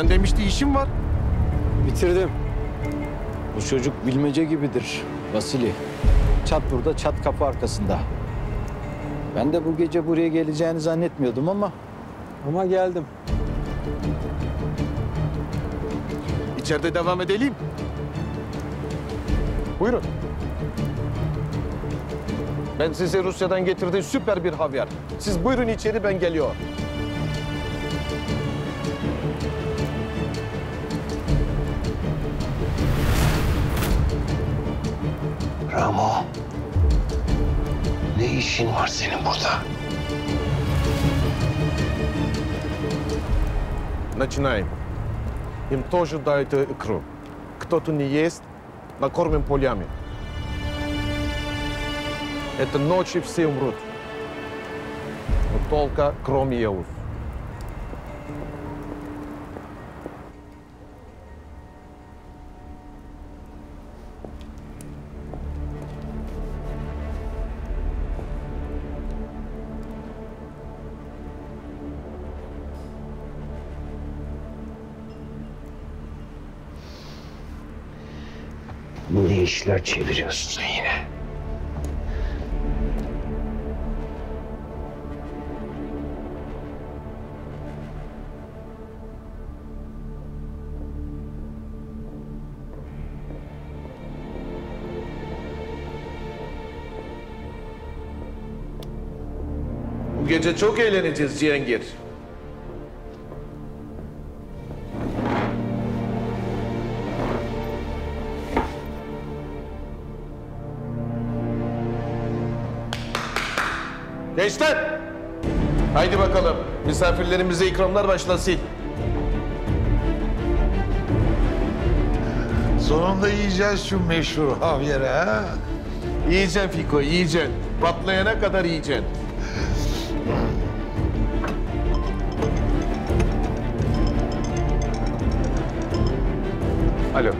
sen demişti işim var. Bitirdim. Bu çocuk bilmece gibidir Vasili. Çat burada, çat kapı arkasında. Ben de bu gece buraya geleceğini zannetmiyordum ama... Ama geldim. İçeride devam edelim. Buyurun. Ben size Rusya'dan getirdiğim süper bir havyar. Siz buyurun içeri ben geliyor. Начинаем. Им тоже дают икру. Кто-то не ест, накормим полями. Это ночью все умрут. Но только кроме Еус. İşler çeviriyorsun sen yine? Gece çok eğleneceğiz Cihangir. Gençler! Haydi bakalım. Misafirlerimize ikramlar başlasın. Sonunda yiyeceğiz şu meşhur havyeri ha. Yiyeceksin Fiko, yiyeceksin. Patlayana kadar yiyeceksin. Alo.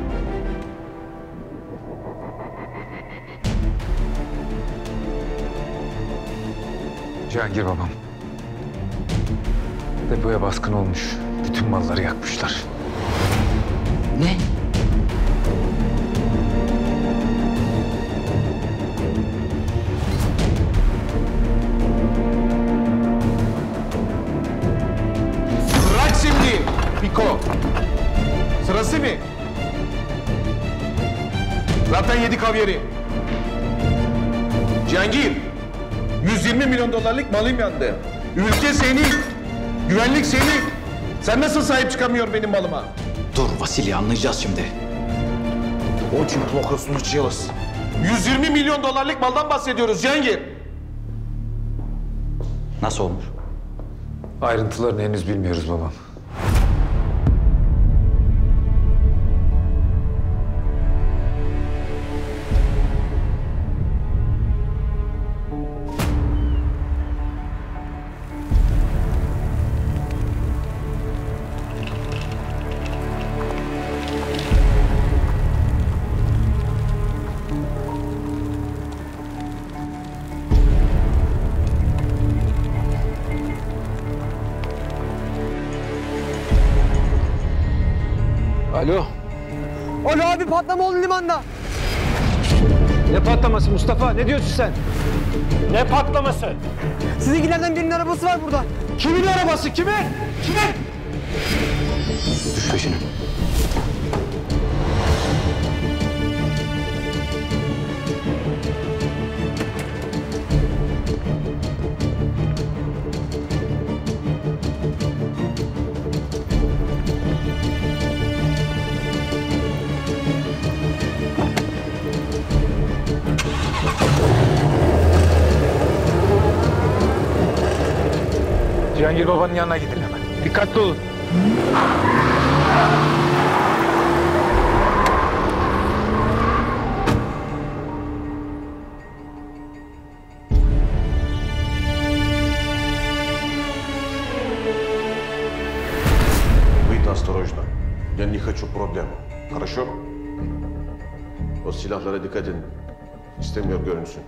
Cihangir babam. Depoya baskın olmuş. Bütün malları yakmışlar. Ne? Bırak şimdi Fiko. Sırası mı? Zaten yedik havyeri. Cihangir, 120 milyon dolarlık malım yandı. Ülke senin, güvenlik senin. Sen nasıl sahip çıkamıyor benim malıma? Dur Vasili anlayacağız şimdi. Очень плохо случилось. 120 milyon dolarlık maldan bahsediyoruz Cihangir. Nasıl olmuş? Ayrıntılarını henüz bilmiyoruz babam. Patlama oldu limanda. Ne patlaması Mustafa? Ne diyorsun sen? Ne patlaması? Sizinkilerden birinin arabası var burada. Kimin arabası? Kimin? Kimin? Düş peşine. Cihangir babanın yanına gidin hemen. Dikkatli olun. Выйти осторожно. Я не хочу проблему. Хорошо? O silahlara dikkat edin. İstemiyor görünsün.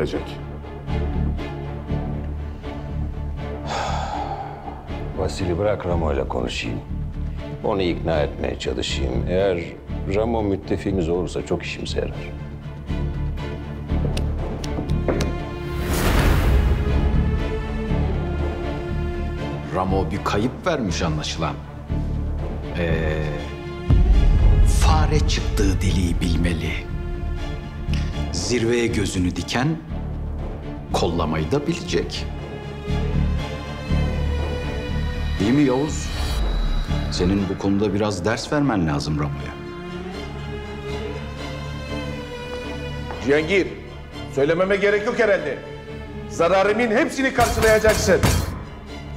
Ölecek. Vasili bırak Ramo'yla konuşayım. Onu ikna etmeye çalışayım. Eğer Ramo müttefiğimiz olursa çok işimize yarar. Ramo bir kayıp vermiş anlaşılan. Ee, fare çıktığı deliği bilmeli. Zirveye gözünü diken kollamayı da bilecek. Değil mi Yavuz? Senin bu konuda biraz ders vermen lazım Ramo'ya. Cihangir, söylememe gerek yok herhalde. Zararımın hepsini karşılayacaksın.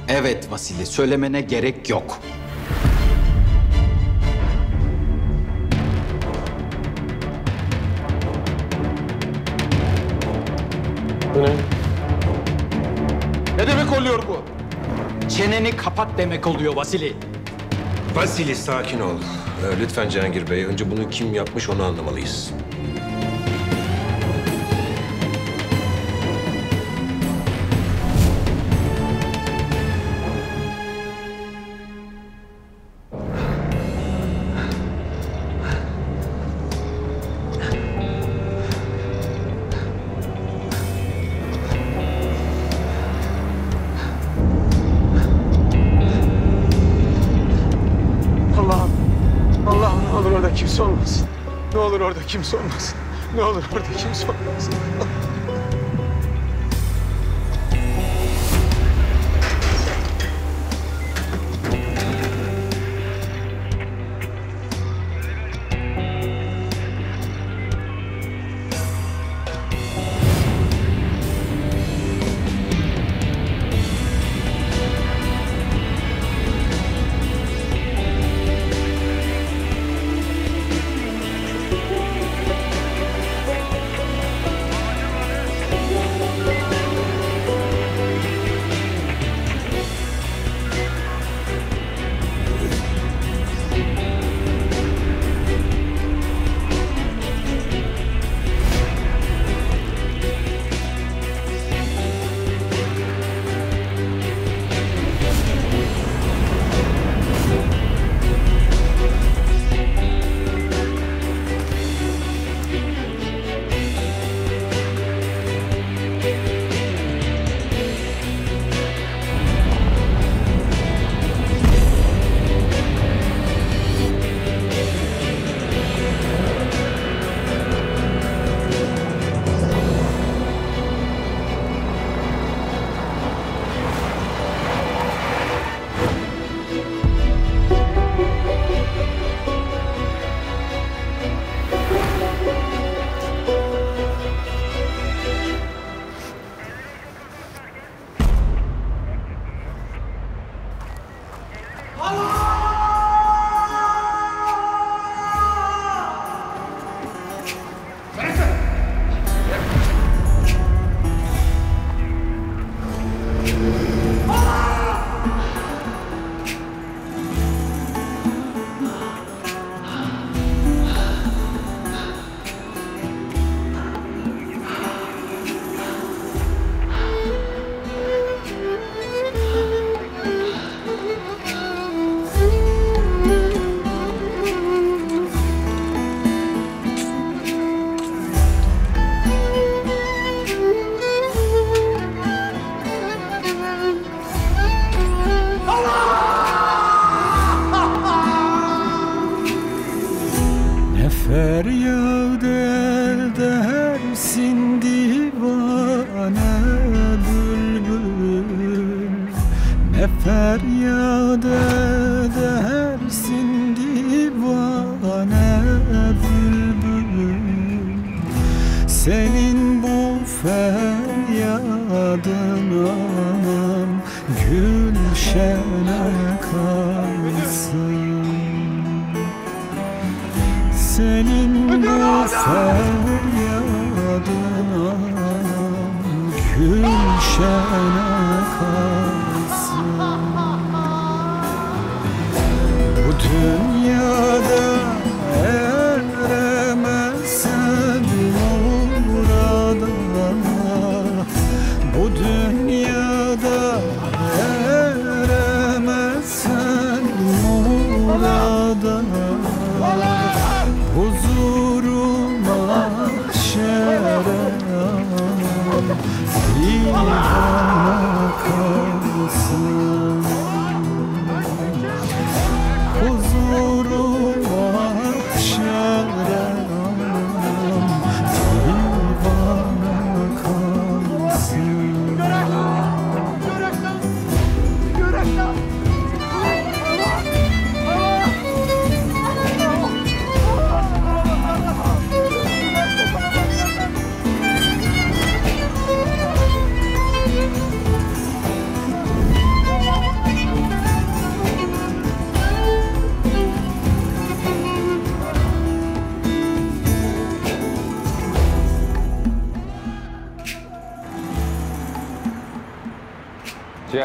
Evet Vasili, söylemene gerek yok. Oluyor bu? Çeneni kapat demek oluyor Vasili. Vasili sakin ol. Ee, Lütfen Cihangir Bey. Önce bunu kim yapmış onu anlamalıyız. Kimse olmasın. Ne olur orada kimse olmasın.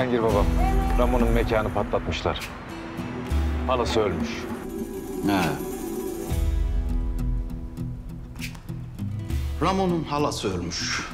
Cihangir babam. Ramon'un mekanı patlatmışlar. Halası ölmüş. Ne? Ramon'un halası ölmüş.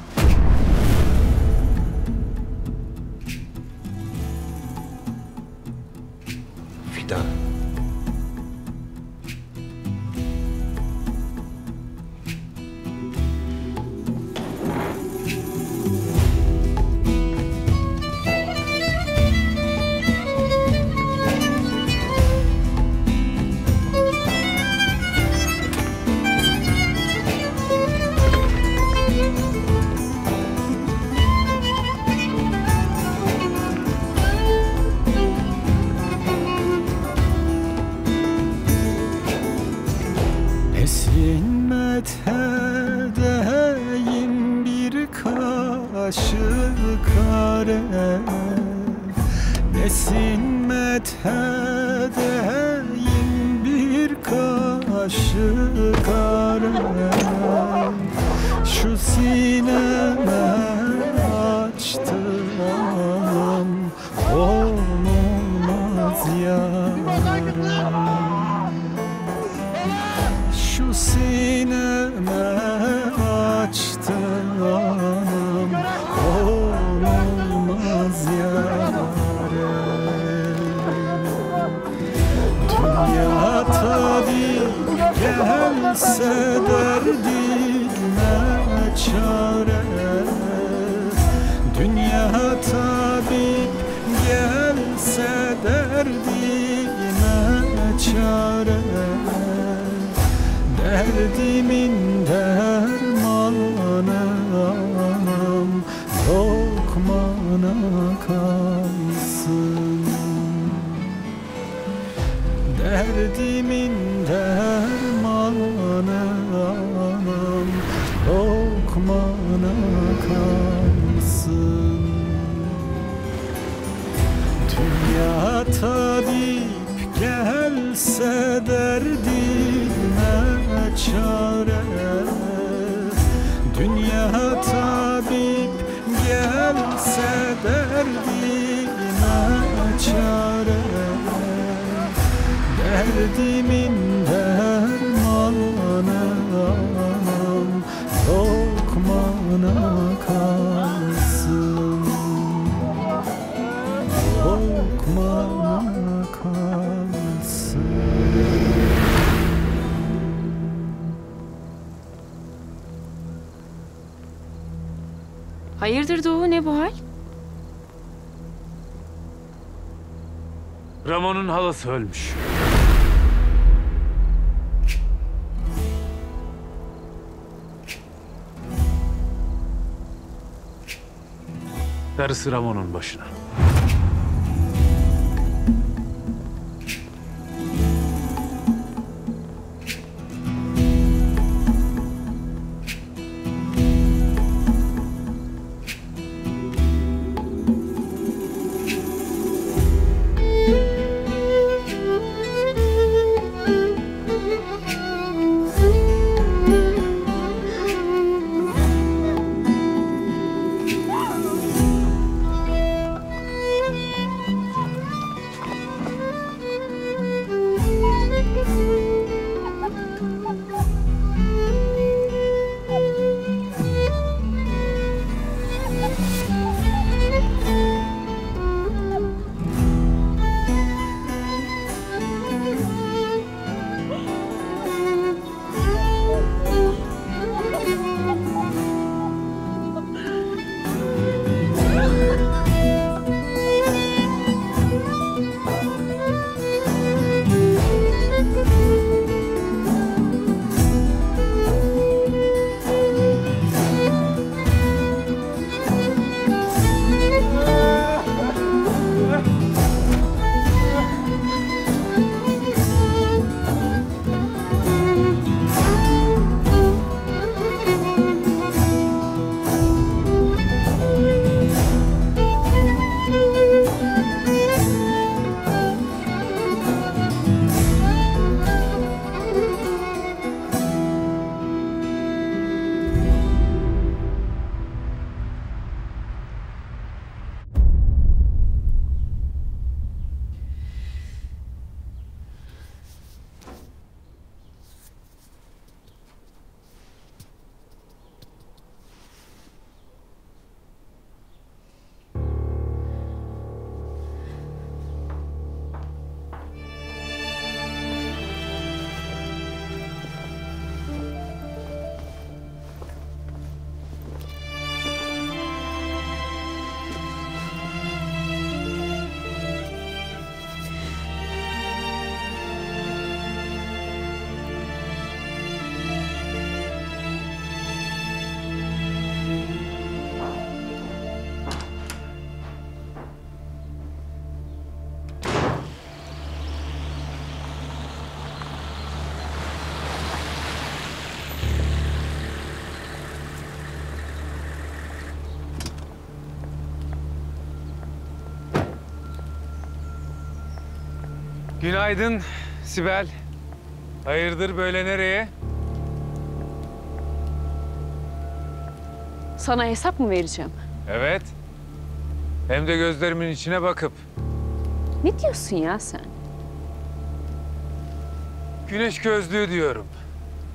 babası ölmüş. Darısı Ramon'un başına. Günaydın Sibel. Hayırdır böyle nereye? Sana hesap mı vereceğim? Evet. Hem de gözlerimin içine bakıp. Ne diyorsun ya sen? Güneş gözlüğü diyorum.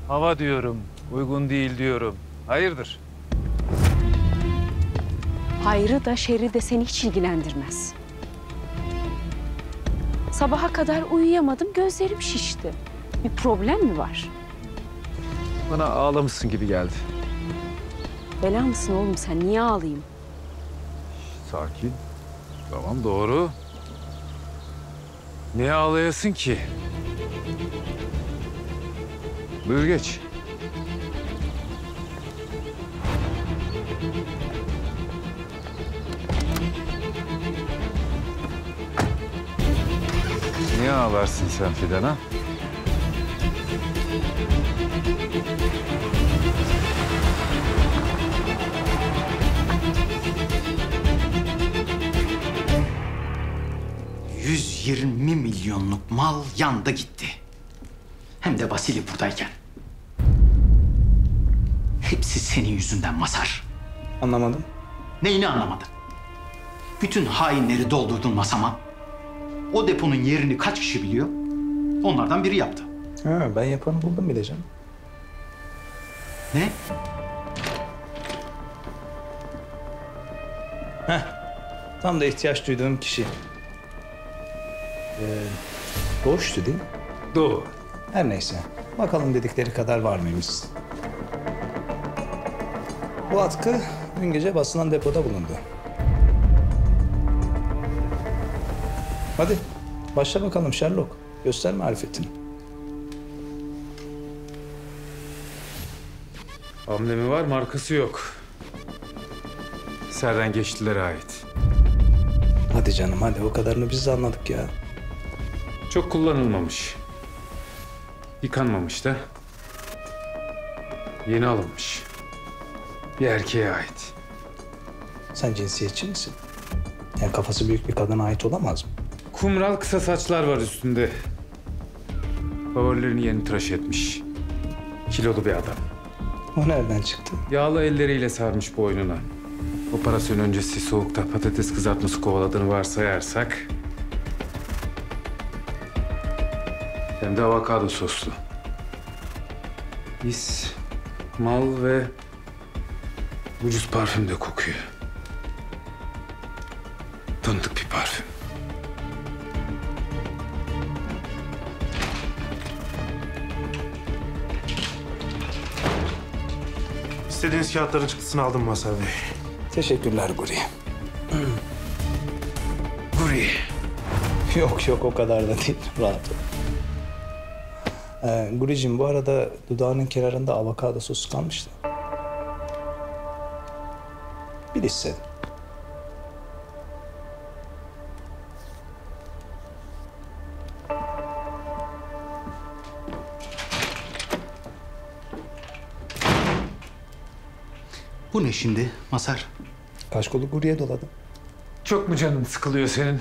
Hava diyorum. Uygun değil diyorum. Hayırdır? Hayrı da şerri de seni hiç ilgilendirmez. Sabaha kadar uyuyamadım, gözlerim şişti. Bir problem mi var? Bana ağlamışsın gibi geldi. Bela mısın oğlum sen? Niye ağlayayım? Sakin. Tamam doğru. Niye ağlayasın ki? Buyur geç. Ağlarsın sen Fidan ha? Hı. 120 milyonluk mal yandı gitti. Hem de Vasili buradayken. Hepsi senin yüzünden Masar. Anlamadım. Neyini anlamadın? Bütün hainleri doldurdun masama. O deponun yerini kaç kişi biliyor? Onlardan biri yaptı. Ha, ben yapanı buldum bile canım. Ne? Tam da ihtiyaç duyduğum kişi. Ee, doğuştu değil mi? Doğru. Her neyse. Bakalım dedikleri kadar var mıymış? Bu atkı dün gece basılan depoda bulundu. Hadi başla bakalım Sherlock. Göster marifetini. Amblemi var, markası yok. Serden geçtilere ait. Hadi canım hadi o kadarını biz de anladık ya. Çok kullanılmamış. Yıkanmamış da. Yeni alınmış. Bir erkeğe ait. Sen cinsiyetçi misin? Yani kafası büyük bir kadına ait olamaz mı? Kumral kısa saçlar var üstünde. Favorilerini yeni tıraş etmiş. Kilolu bir adam. O nereden çıktı? Yağlı elleriyle sarmış boynuna. Operasyon öncesi soğukta patates kızartması kovaladığını varsayarsak... Hem de avokado soslu. Mis, mal ve ucuz parfüm de kokuyor. Kağıtların çıktısını aldım Mazhar Bey. Teşekkürler Guri. Guri. Yok yok o kadar da değil. Rahat ol. Ee, Guricim bu arada dudağının kenarında avokado sosu kalmıştı. Bir hisse. Bu ne şimdi Masar? Kaşkolu Guri'ye doladım. Çok mu canın sıkılıyor senin?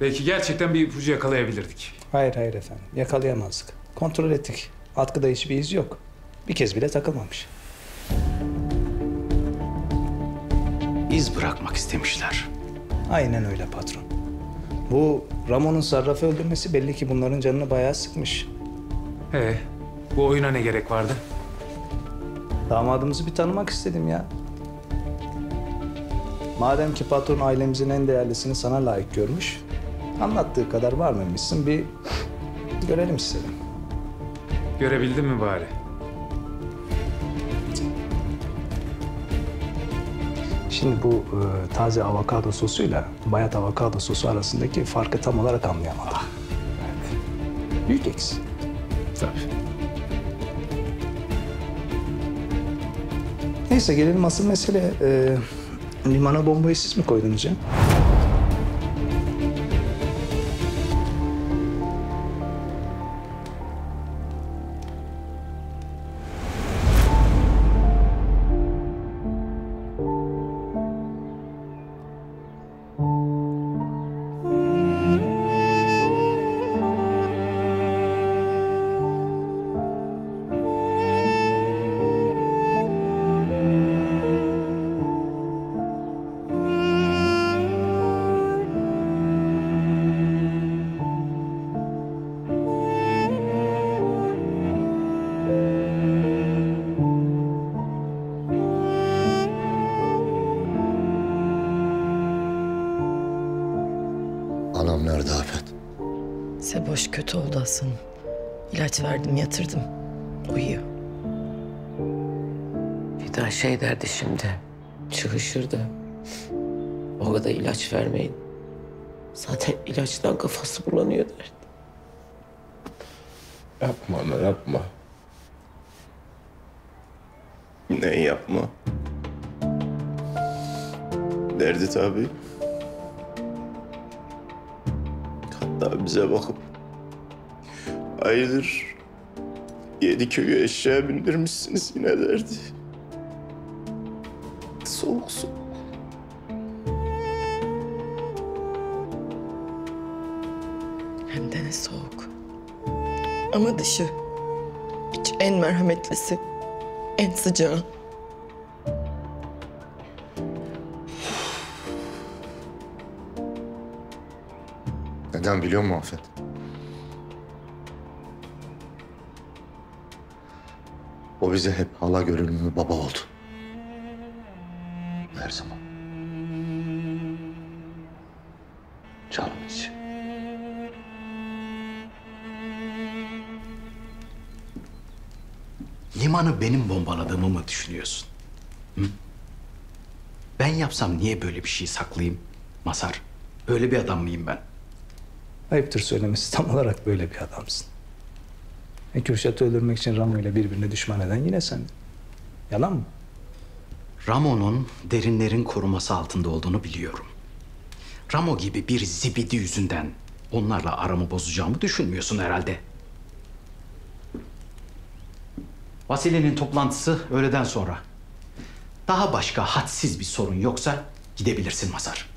Belki gerçekten bir ipucu yakalayabilirdik. Hayır hayır efendim yakalayamazdık. Kontrol ettik. Atkıda hiçbir iz yok. Bir kez bile takılmamış. İz bırakmak istemişler. Aynen öyle patron. Bu Ramon'un sarrafı öldürmesi belli ki bunların canını bayağı sıkmış. Ee, bu oyuna ne gerek vardı? Damadımızı bir tanımak istedim ya. Madem ki patron ailemizin en değerlisini sana layık görmüş, anlattığı kadar var mıymışsın bir görelim istedim. Görebildin mi bari? Şimdi bu e, taze avokado sosuyla bayat avokado sosu arasındaki farkı tam olarak anlayamadım. Büyük eksi. Tabii. Neyse gelelim asıl mesele. E, limana bombayı siz mi koydunuz Cem? Aslanım. İlaç verdim yatırdım. Uyuyor. Bir daha şey derdi şimdi. Çıkışırdı. O kadar ilaç vermeyin. Zaten ilaçtan kafası bulanıyor derdi. Yapma ana yapma. Ne yapma. Derdi tabii. Hatta bize bakıp hayırdır yedi köyü eşeğe bindirmişsiniz yine derdi. Soğuk soğuk. Hem de ne soğuk. Ama dışı. iç en merhametlisi. En sıcağı. Neden biliyor musun Afet? Bize hep hala görünümlü baba oldu. Her zaman. Canım için. Limanı benim bombaladığımı mı düşünüyorsun? Hı? Ben yapsam niye böyle bir şey saklayayım Masar? Öyle bir adam mıyım ben? Ayıptır söylemesi tam olarak böyle bir adamsın. E Kürşat'ı öldürmek için Ramo ile birbirine düşman eden yine sendin. Yalan mı? Ramo'nun derinlerin koruması altında olduğunu biliyorum. Ramo gibi bir zibidi yüzünden onlarla aramı bozacağımı düşünmüyorsun herhalde. Vasili'nin toplantısı öğleden sonra. Daha başka hadsiz bir sorun yoksa gidebilirsin Mazar.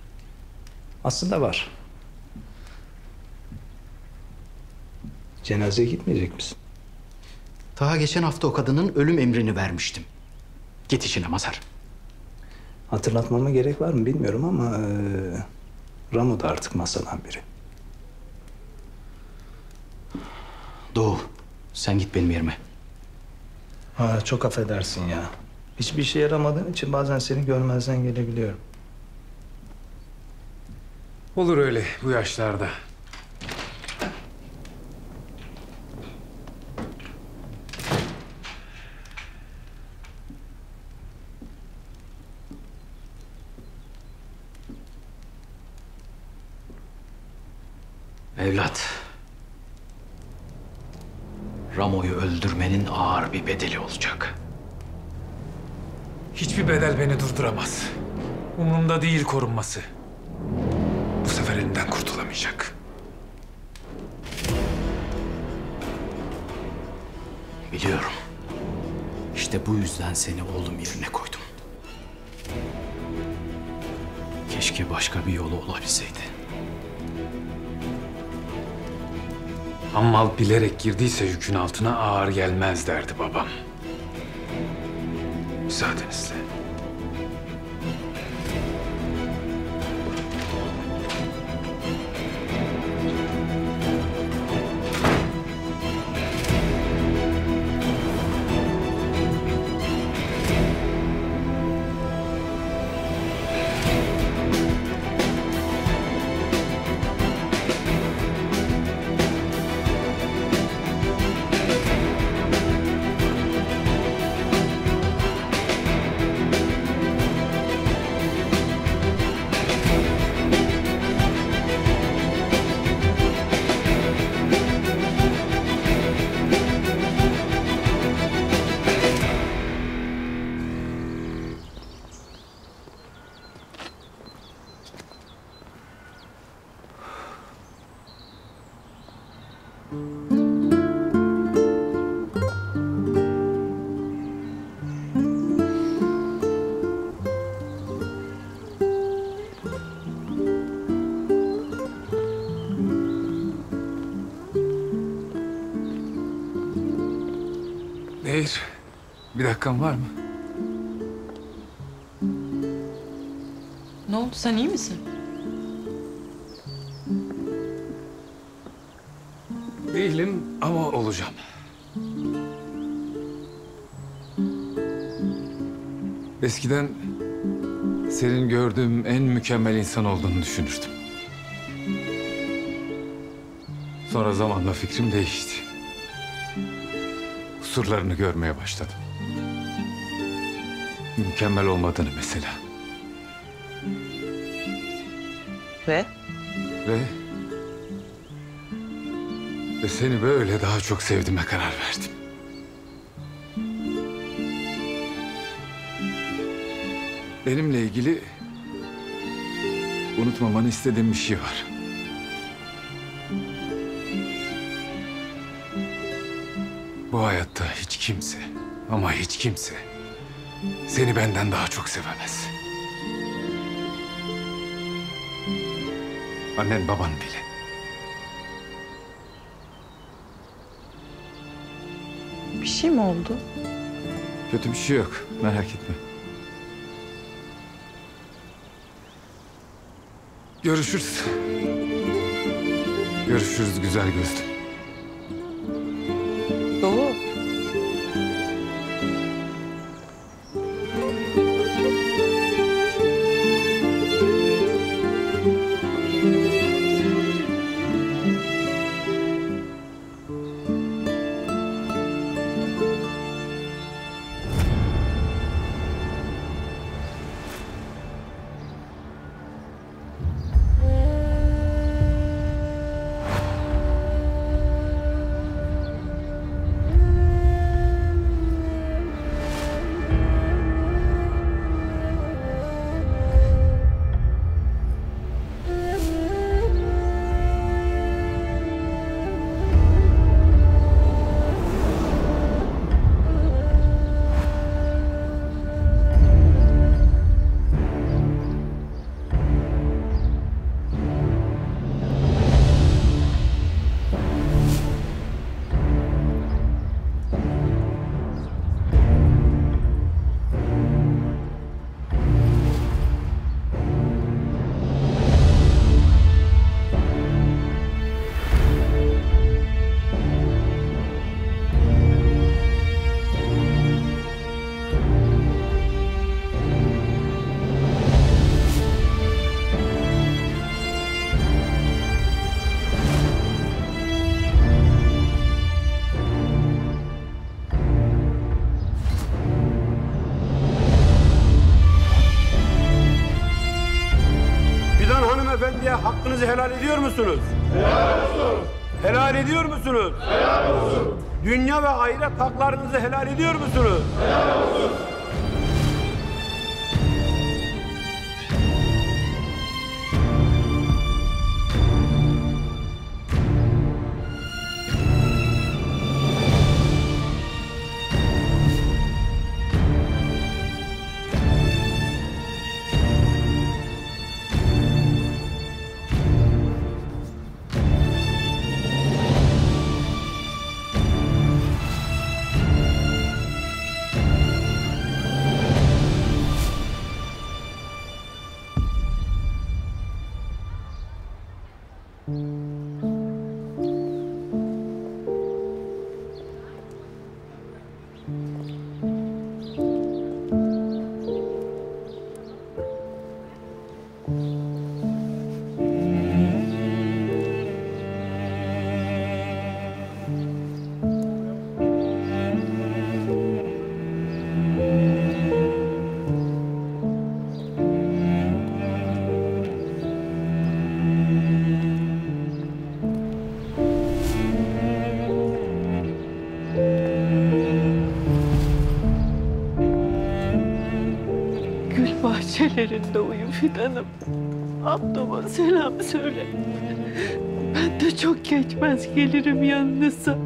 Aslında var. Cenazeye gitmeyecek misin? Daha geçen hafta o kadının ölüm emrini vermiştim. Git işine Mazar. Hatırlatmama gerek var mı bilmiyorum ama... eee, Ramo da artık masadan biri. Doğu, sen git benim yerime. Ha, çok affedersin ya. Hiçbir işe yaramadığın için bazen seni görmezden gelebiliyorum. Olur öyle bu yaşlarda. Evlat. Ramo'yu bir bedeli olacak. Hiçbir bedel beni durduramaz. Umurumda değil korunması. Bu sefer elimden kurtulamayacak. Biliyorum. İşte bu yüzden seni oğlum yerine koydum. Keşke başka bir yolu olabilseydi. Hammal bilerek girdiyse yükün altına ağır gelmez derdi babam. Müsaadenizle. Dakikan var mı? Ne oldu sen iyi misin? Değilim ama olacağım. Eskiden senin gördüğüm en mükemmel insan olduğunu düşünürdüm. Sonra zamanla fikrim değişti. Kusurlarını görmeye başladım. Mükemmel olmadığını mesela. Ve? Ve... Ve seni böyle daha çok sevdiğime karar verdim. Benimle ilgili unutmamanı istediğim bir şey var. Bu hayatta hiç kimse ama hiç kimse seni benden daha çok sevemez. Annen baban bile. Bir şey mi oldu? Kötü bir şey yok. Merak etme. Görüşürüz. Görüşürüz güzel gözlüm. Gül bahçelerinde uyu fidanım. Abduma selam söyle. Ben de çok geçmez gelirim yanınıza.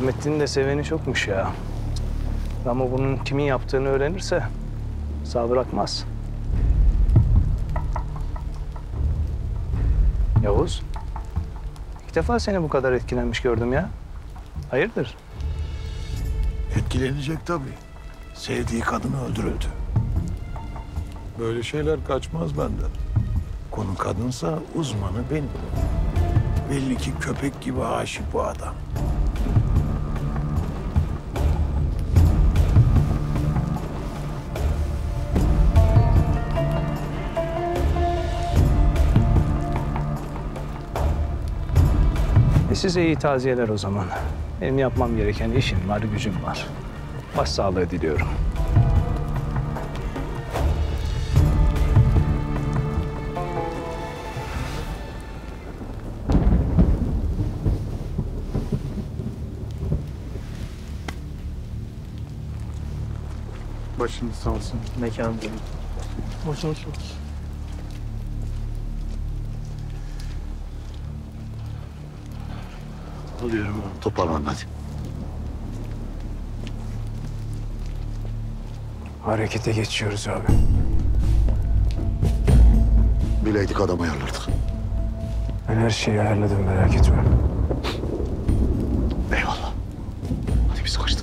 Rahmetli'nin de seveni çokmuş ya. Ama bunun kimin yaptığını öğrenirse sağ bırakmaz. Yavuz. İlk defa seni bu kadar etkilenmiş gördüm ya. Hayırdır? Etkilenecek tabii. Sevdiği kadını öldürüldü. Böyle şeyler kaçmaz benden. Konu kadınsa uzmanı benim. Belli ki köpek gibi aşık bu adam. Size iyi taziyeler o zaman. Benim yapmam gereken işim var, gücüm var. Başsağlığı diliyorum. Başınız sağ olsun. Mekan Hoş hoş hoş. Alıyorum. Toparlan hadi. Harekete geçiyoruz abi. Bileydik adam ayarlardık. Ben her şeyi ayarladım merak etme. Eyvallah. Hadi biz kaçtık.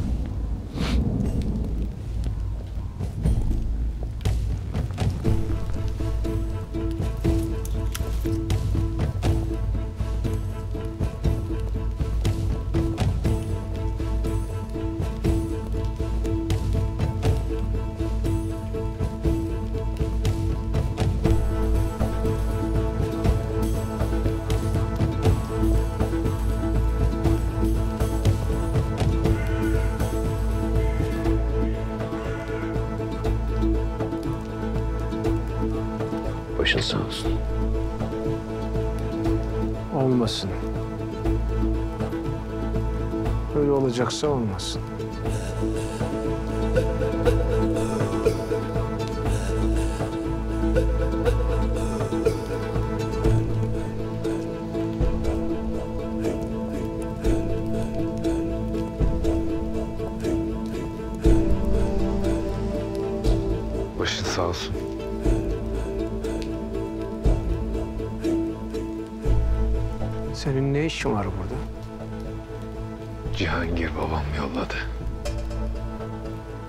Olacaksa olmasın.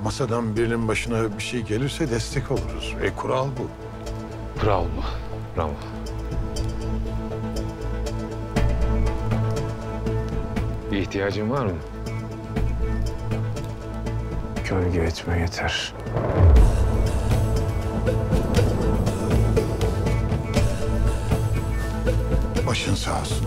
Masadan birinin başına bir şey gelirse destek oluruz. E kural bu. Bravo bu. Bravo. Bir ihtiyacın var mı? Gölge etme yeter. Başın sağ olsun.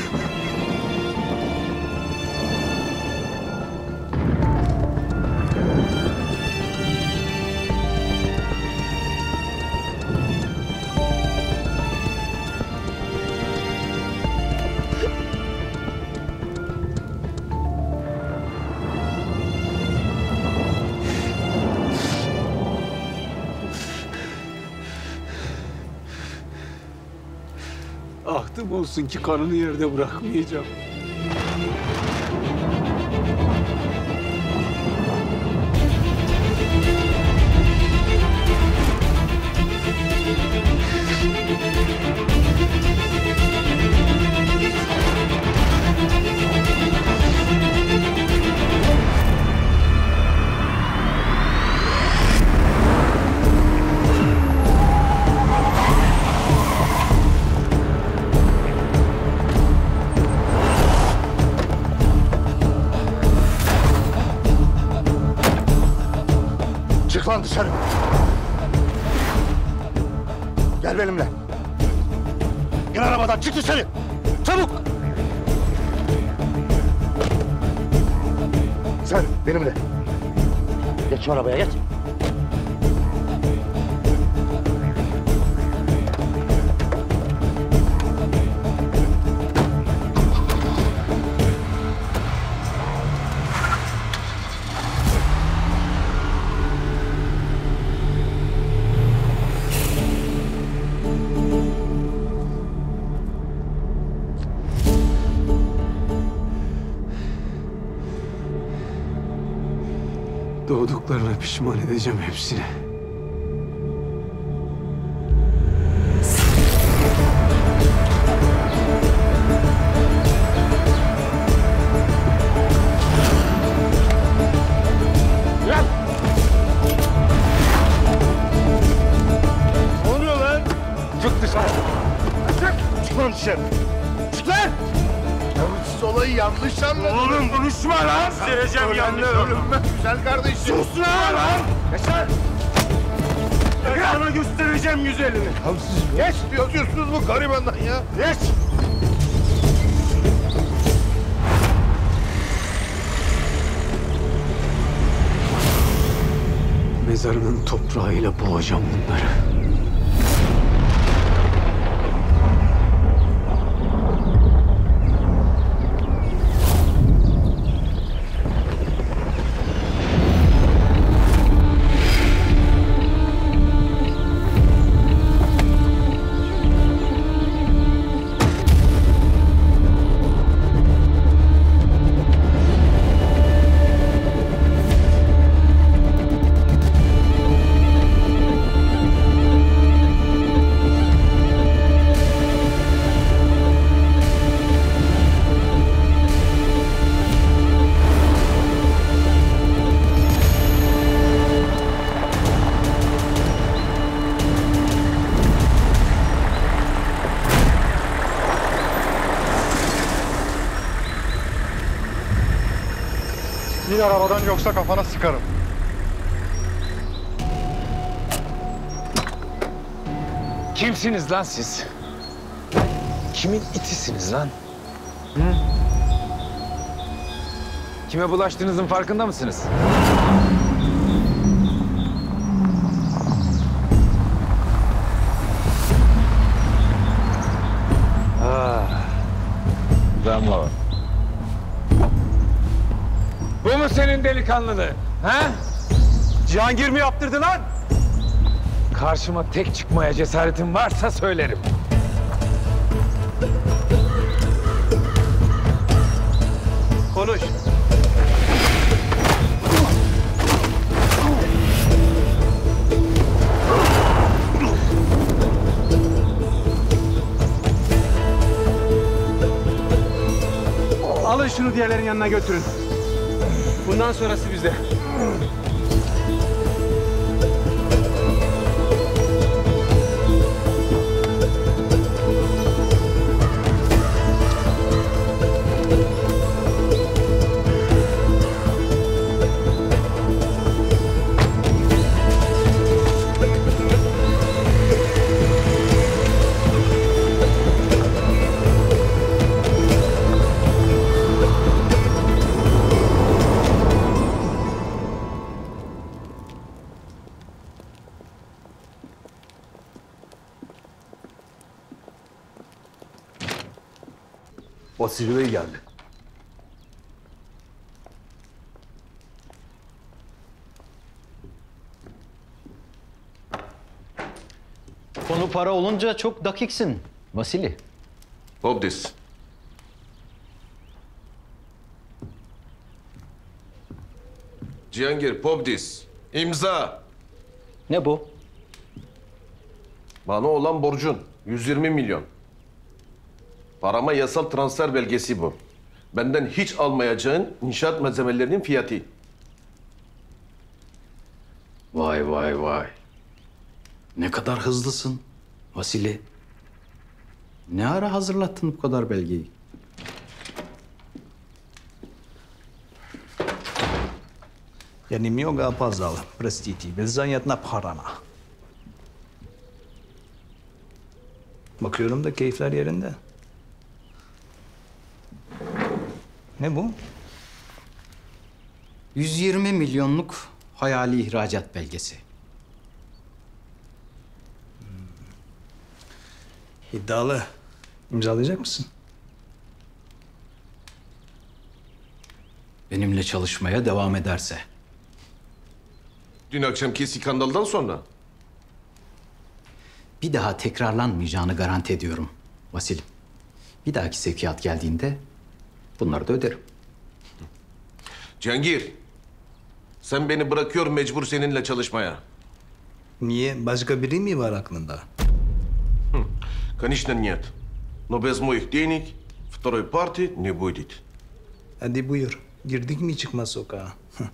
olsun ki kanını yerde bırakmayacağım. Pişman edeceğim hepsini. Gel. Ne oluyor lan? Çık dışarı. Çık. Çık lan dışarı. Çık lan. Ya siz olayı yanlış anladınız. Oğlum konuşma lan. Göstereceğim yanlış ölünmez güzel kardeşim. Sus lan. lan. Yaşar. Sana göstereceğim güzelini. Ya siz geç diyorsunuz bu garibandan ya. Geç. Mezarının toprağıyla boğacağım bunları. Yoksa kafana sıkarım. Kimsiniz lan siz? Kimin itisiniz lan? Hı? Kime bulaştığınızın farkında mısınız? Delikanlılığın? Ha? Cihangir mi yaptırdı lan? Karşıma tek çıkmaya cesaretin varsa söylerim. Konuş. Alın şunu diğerlerin yanına götürün. Bundan sonrası bizde. Vasili Bey geldi. Konu para olunca çok dakiksin Vasili. Hobdis. Cihangir, Pobdis. İmza. Ne bu? Bana olan borcun 120 milyon. Parama yasal transfer belgesi bu. Benden hiç almayacağın inşaat malzemelerinin fiyatı. Vay vay vay. Ne kadar hızlısın Vasili. Ne ara hazırlattın bu kadar belgeyi? Я немного опоздал, простите, был занят на парана. Bakıyorum da keyifler yerinde. Ne bu? 120 milyonluk hayali ihracat belgesi. İddialı. İmzalayacak mısın? Benimle çalışmaya devam ederse. Dün akşamki skandaldan sonra. Bir daha tekrarlanmayacağını garanti ediyorum Vasilim. Bir dahaki sevkiyat geldiğinde bunları da öderim. Cengir, sen beni bırakıyor mecbur seninle çalışmaya. Niye? Başka biri mi var aklında? Конечно, нет. Но без моих денег второй партии не будет. Hadi buyur. Girdik mi çıkmaz sokağa? Hıh.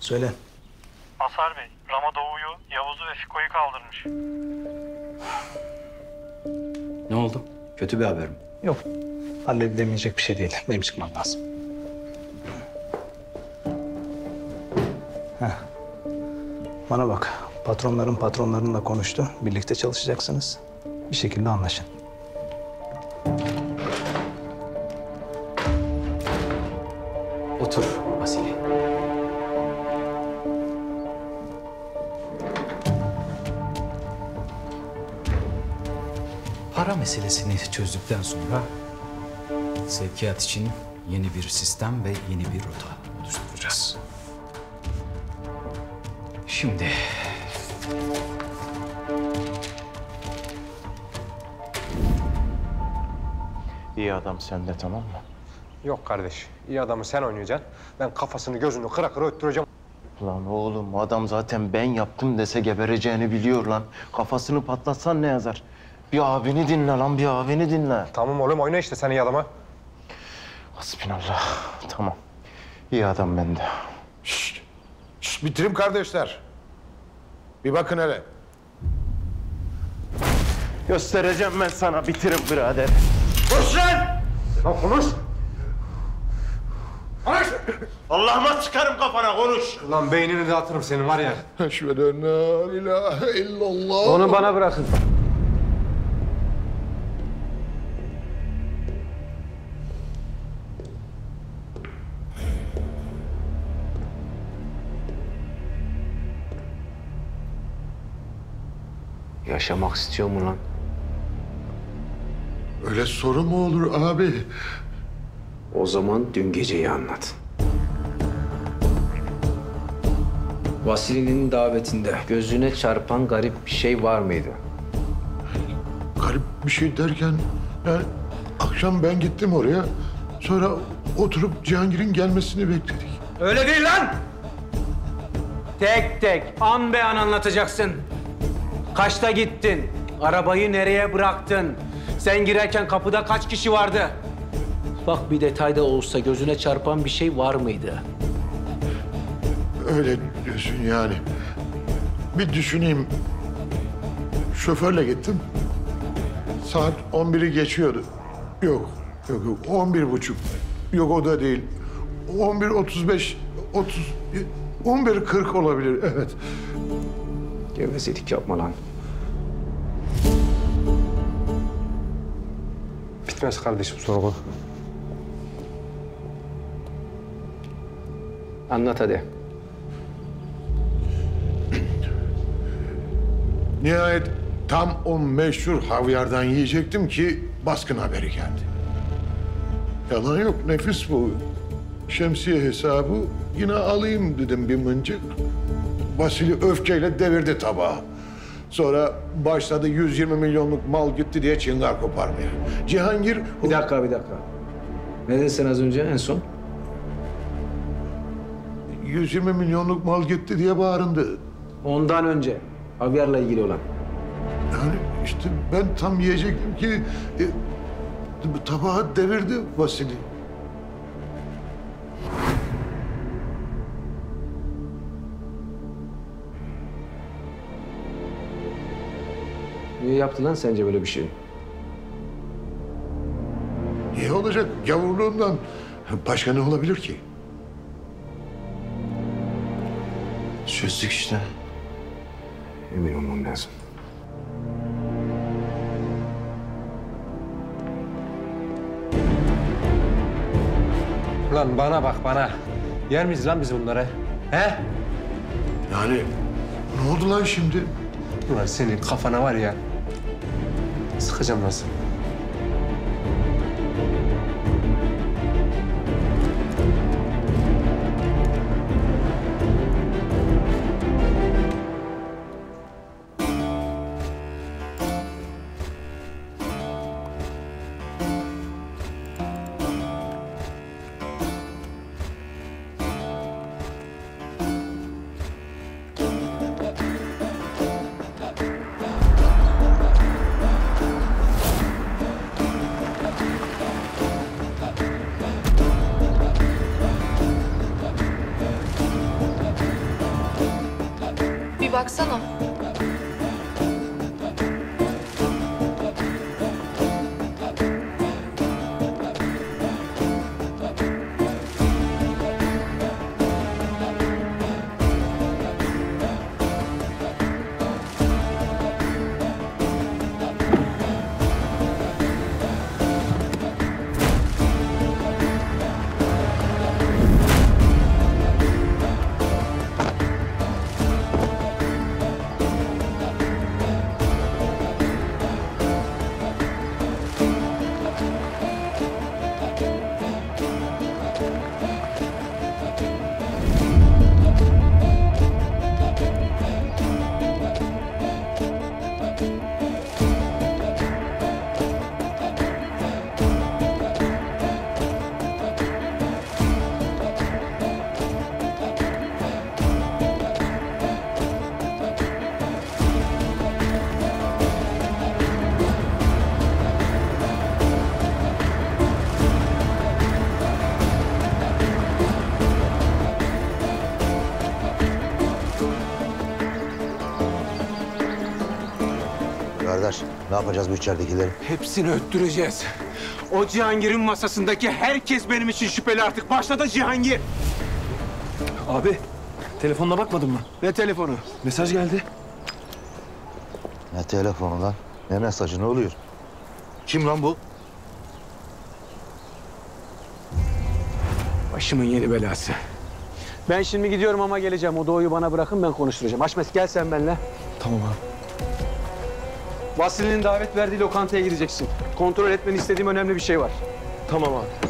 Söyle. Masar Bey, Ramo Doğu'yu, Yavuz'u ve Fiko'yu kaldırmış. Ne oldu? Kötü bir haber mi? Yok. Halledilemeyecek bir şey değil. Benim çıkmam lazım. Heh. Bana bak. Patronların patronlarınla konuştu. Birlikte çalışacaksınız. Bir şekilde anlaşın. Meselesini çözdükten sonra sevkiyat için yeni bir sistem ve yeni bir rota oluşturacağız. Şimdi İyi adam sende tamam mı? Yok kardeş. iyi adamı sen oynayacaksın. Ben kafasını gözünü kıra kıra öttüreceğim. Lan oğlum adam zaten ben yaptım dese gebereceğini biliyor lan. Kafasını patlatsan ne yazar? Bir abini dinle lan bir abini dinle. Tamam oğlum oyna işte sen iyi adamı. Hasbinallah. Tamam. İyi adam bende. Şşt, bitirim kardeşler. Bir bakın hele. Göstereceğim ben sana bitirim birader. Koş lan! Lan konuş! Konuş! Allah'ıma çıkarım kafana konuş. Lan beynini dağıtırım senin var ya. Eşhedü en la ilahe illallah. Onu bana bırakın. Yaşamak istiyor mu lan? Öyle soru mu olur abi? o zaman dün geceyi anlat. Vasili'nin davetinde Gözüne çarpan garip bir şey var mıydı? Garip bir şey derken yani akşam ben gittim oraya. Sonra oturup Cihangir'in gelmesini bekledik. Öyle değil lan! Tek tek an be an anlatacaksın. Kaçta gittin? Arabayı nereye bıraktın? Sen girerken kapıda kaç kişi vardı? Bak bir detayda olsa gözüne çarpan bir şey var mıydı? Öyle diyorsun yani. Bir düşüneyim. Şoförle gittim. Saat 11'i geçiyordu. Yok, yok, yok. 11 buçuk. Yok o da değil. 11.35, 30, 11.40 olabilir, evet. Gevezelik yapma lan. Bitmez kardeşim sorgu. Anlat hadi. Nihayet tam o meşhur havyardan yiyecektim ki baskın haberi geldi. Yalan yok, nefis bu. Şemsiye hesabı yine alayım dedim bir mıncık. Vasili öfkeyle devirdi tabağı. Sonra başladı 120 milyonluk mal gitti diye çıngar koparmaya. Cihangir... Bir dakika, bir dakika. Ne dedin sen az önce en son? 120 milyonluk mal gitti diye bağırındı. Ondan önce. Havyar'la ilgili olan. Yani işte ben tam yiyecektim ki e, tabağı devirdi Vasili. Niye yaptı lan sence böyle bir şey? Niye olacak? Gavurluğundan. Başka ne olabilir ki? Çözdük işte. Emin olmam lazım. Ulan bana bak bana. Yer miyiz lan biz bunları? He? Yani ne oldu lan şimdi? Ulan senin kafana var ya. Sıkacağım lan seni. Ne yapacağız bu içeridekileri? Hepsini öttüreceğiz. O Cihangir'in masasındaki herkes benim için şüpheli artık. Başta da Cihangir. Abi telefonuna bakmadın mı? Ne telefonu? Mesaj geldi. Ne telefonu lan? Ne mesajı ne oluyor? Kim lan bu? Başımın yeni belası. Ben şimdi gidiyorum ama geleceğim. O doğuyu bana bırakın ben konuşturacağım. Haşmet gel sen benimle. Tamam abi. Vasili'nin davet verdiği lokantaya gideceksin. Kontrol etmeni istediğim önemli bir şey var. Tamam abi.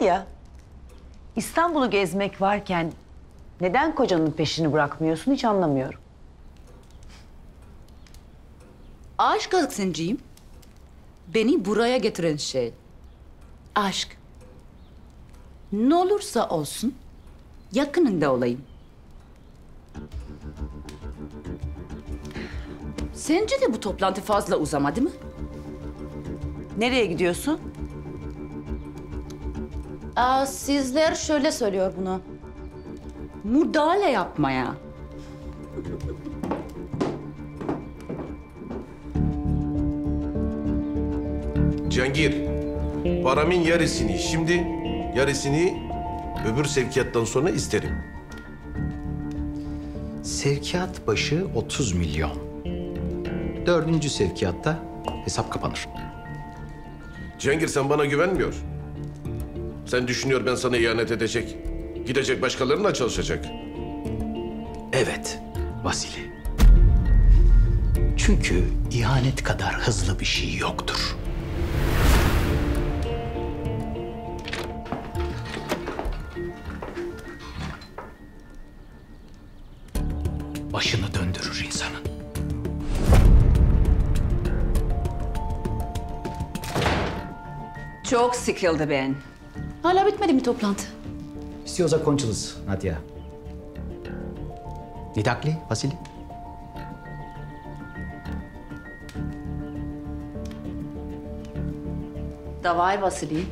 Nadia, İstanbul'u gezmek varken neden kocanın peşini bırakmıyorsun hiç anlamıyorum. Aşk Aksenciyim. Beni buraya getiren şey. Aşk. Ne olursa olsun yakınında olayım. Sence de bu toplantı fazla uzamadı mı? Nereye gidiyorsun? Aa, sizler şöyle söylüyor bunu. Müdahale yapmaya. Cengir, paramın yarısını şimdi, yarısını öbür sevkiyattan sonra isterim. Sevkiyat başı 30 milyon. Dördüncü sevkiyatta hesap kapanır. Cengir sen bana güvenmiyor. Sen düşünüyor ben sana ihanet edecek. Gidecek başkalarına çalışacak. Evet, Vasili. Çünkü ihanet kadar hızlı bir şey yoktur. Başını döndürür insanın. Çok sıkıldı ben. Hala bitmedi mi toplantı? все закончилось, Надя. Не так ли, Василий? Давай, Vasily.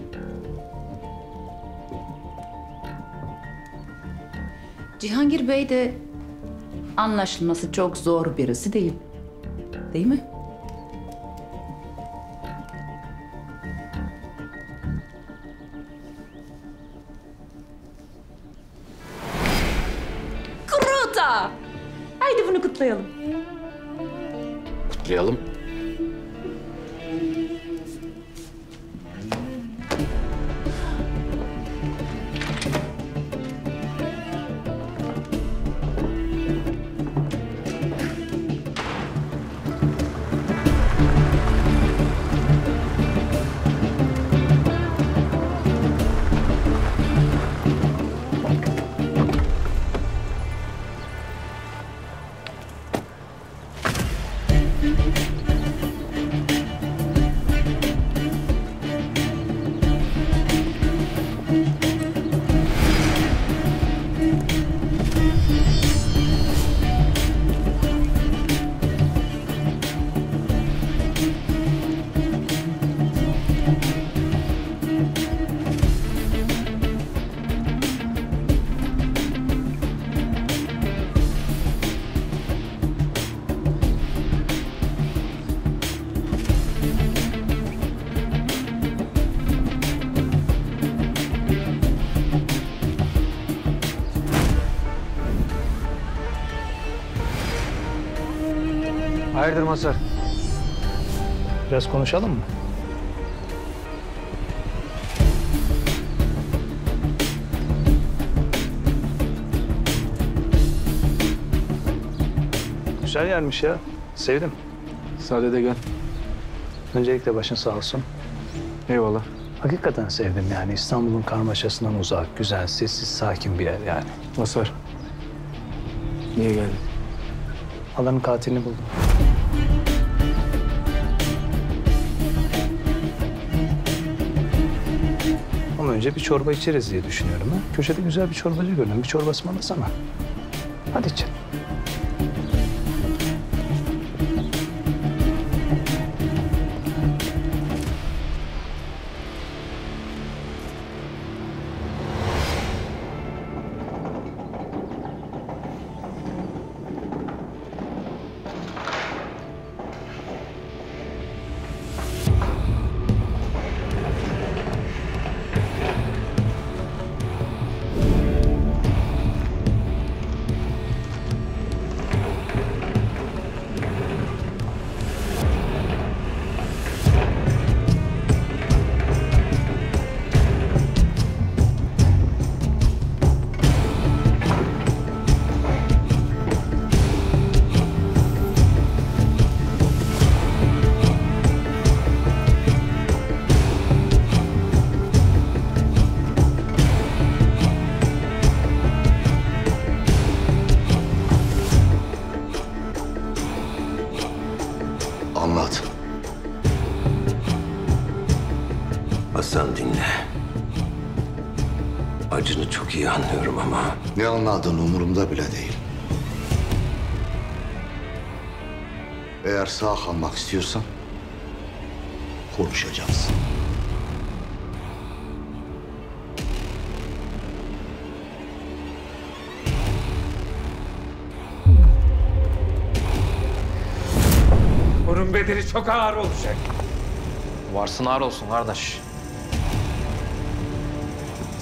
Cihangir Bey de anlaşılması çok zor birisi değil. Değil mi? Kutlayalım. Kutlayalım. Hayırdır Mazhar? Biraz konuşalım mı? Güzel yermiş ya. Sevdim. Sade de gel. Öncelikle başın sağ olsun. Eyvallah. Hakikaten sevdim yani. İstanbul'un karmaşasından uzak, güzel, sessiz, sakin bir yer yani. Masar. Niye geldin? Alanın katilini buldum. Önce bir çorba içeriz diye düşünüyorum. Ha? Köşede güzel bir çorbacı gördüm. Bir çorba ısmarlasana. Hadi içelim. İstiyorsan konuşacağız. Bunun bedeli çok ağır olacak. Varsın ağır olsun kardeş.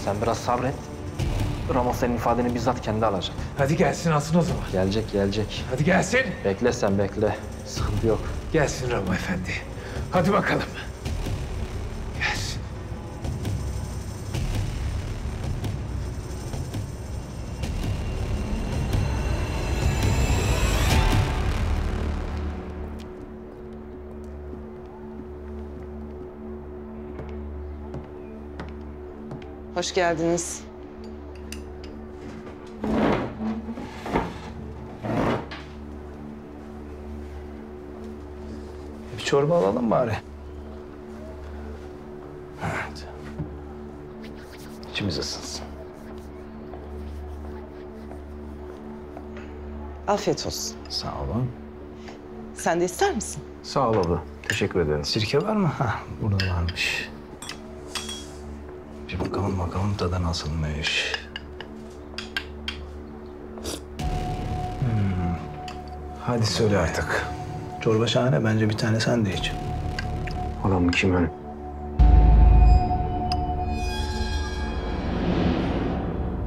Sen biraz sabret. Ramos senin ifadeni bizzat kendi alacak. Hadi gelsin alsın o zaman. Gelecek gelecek. Hadi gelsin. Bekle sen bekle. Gelsin Ramo Efendi. Hadi bakalım. Gelsin. Hoş geldiniz. çorba alalım bari. Evet. İçimiz ısınsın. Afiyet olsun. Sağ olun. Sen de ister misin? Sağ ol abla. Teşekkür ederim. Sirke var mı? Ha, burada varmış. Bir bakalım bakalım tadı nasılmış. Hmm. Hadi söyle artık. Çorba şahane. Bence bir tane sen de iç. Adam kim öyle?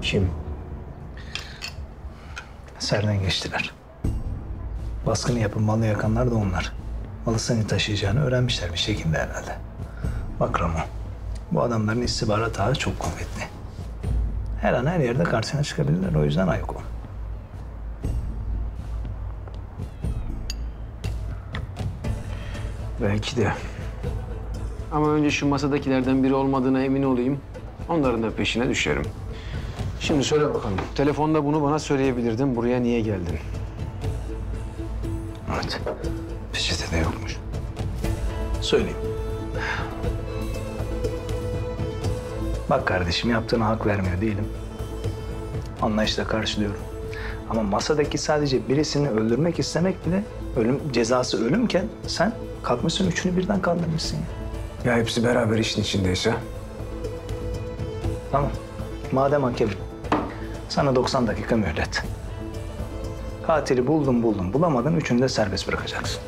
Kim? Serden geçtiler. Baskını yapıp malı yakanlar da onlar. Malı seni taşıyacağını öğrenmişler bir şekilde herhalde. Bak Ramo, bu adamların istihbarat ağı çok kuvvetli. Her an her yerde karşına çıkabilirler. O yüzden ayık ol. Belki de. Ama önce şu masadakilerden biri olmadığına emin olayım. Onların da peşine düşerim. Şimdi söyle bakalım. Telefonda bunu bana söyleyebilirdin. Buraya niye geldin? Evet. Peçete de yokmuş. Söyleyeyim. Bak kardeşim yaptığına hak vermiyor değilim. Anlayışla karşılıyorum. Ama masadaki sadece birisini öldürmek istemek bile ölüm cezası ölümken sen kalkmışsın üçünü birden kaldırmışsın ya. Ya hepsi beraber işin içindeyse? Tamam. Madem hakem, sana 90 dakika mühlet. Katili buldun buldun, bulamadın üçünü de serbest bırakacaksın.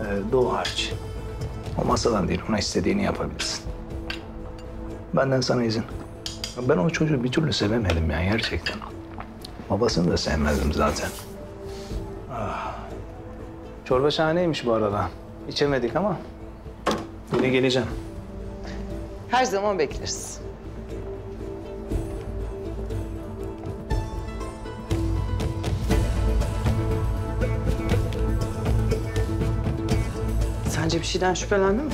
Ee, Doğu hariç. O masadan değil, ona istediğini yapabilirsin. Benden sana izin. Ben o çocuğu bir türlü sevemedim ya gerçekten. Babasını da sevmezdim zaten. Çorba şahaneymiş bu arada. İçemedik ama yine geleceğim. Her zaman bekleriz. Sence bir şeyden şüphelendin mi?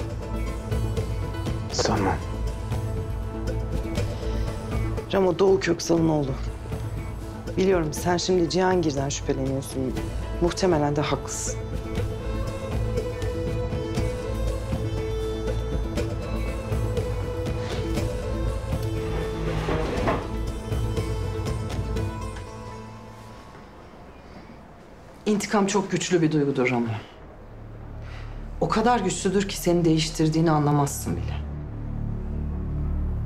Sanmam. Ramo Doğu Köksal'ın oğlu. Biliyorum sen şimdi Cihangir'den şüpheleniyorsun. Muhtemelen de haklısın. İntikam çok güçlü bir duygudur Ramo. O kadar güçlüdür ki seni değiştirdiğini anlamazsın bile.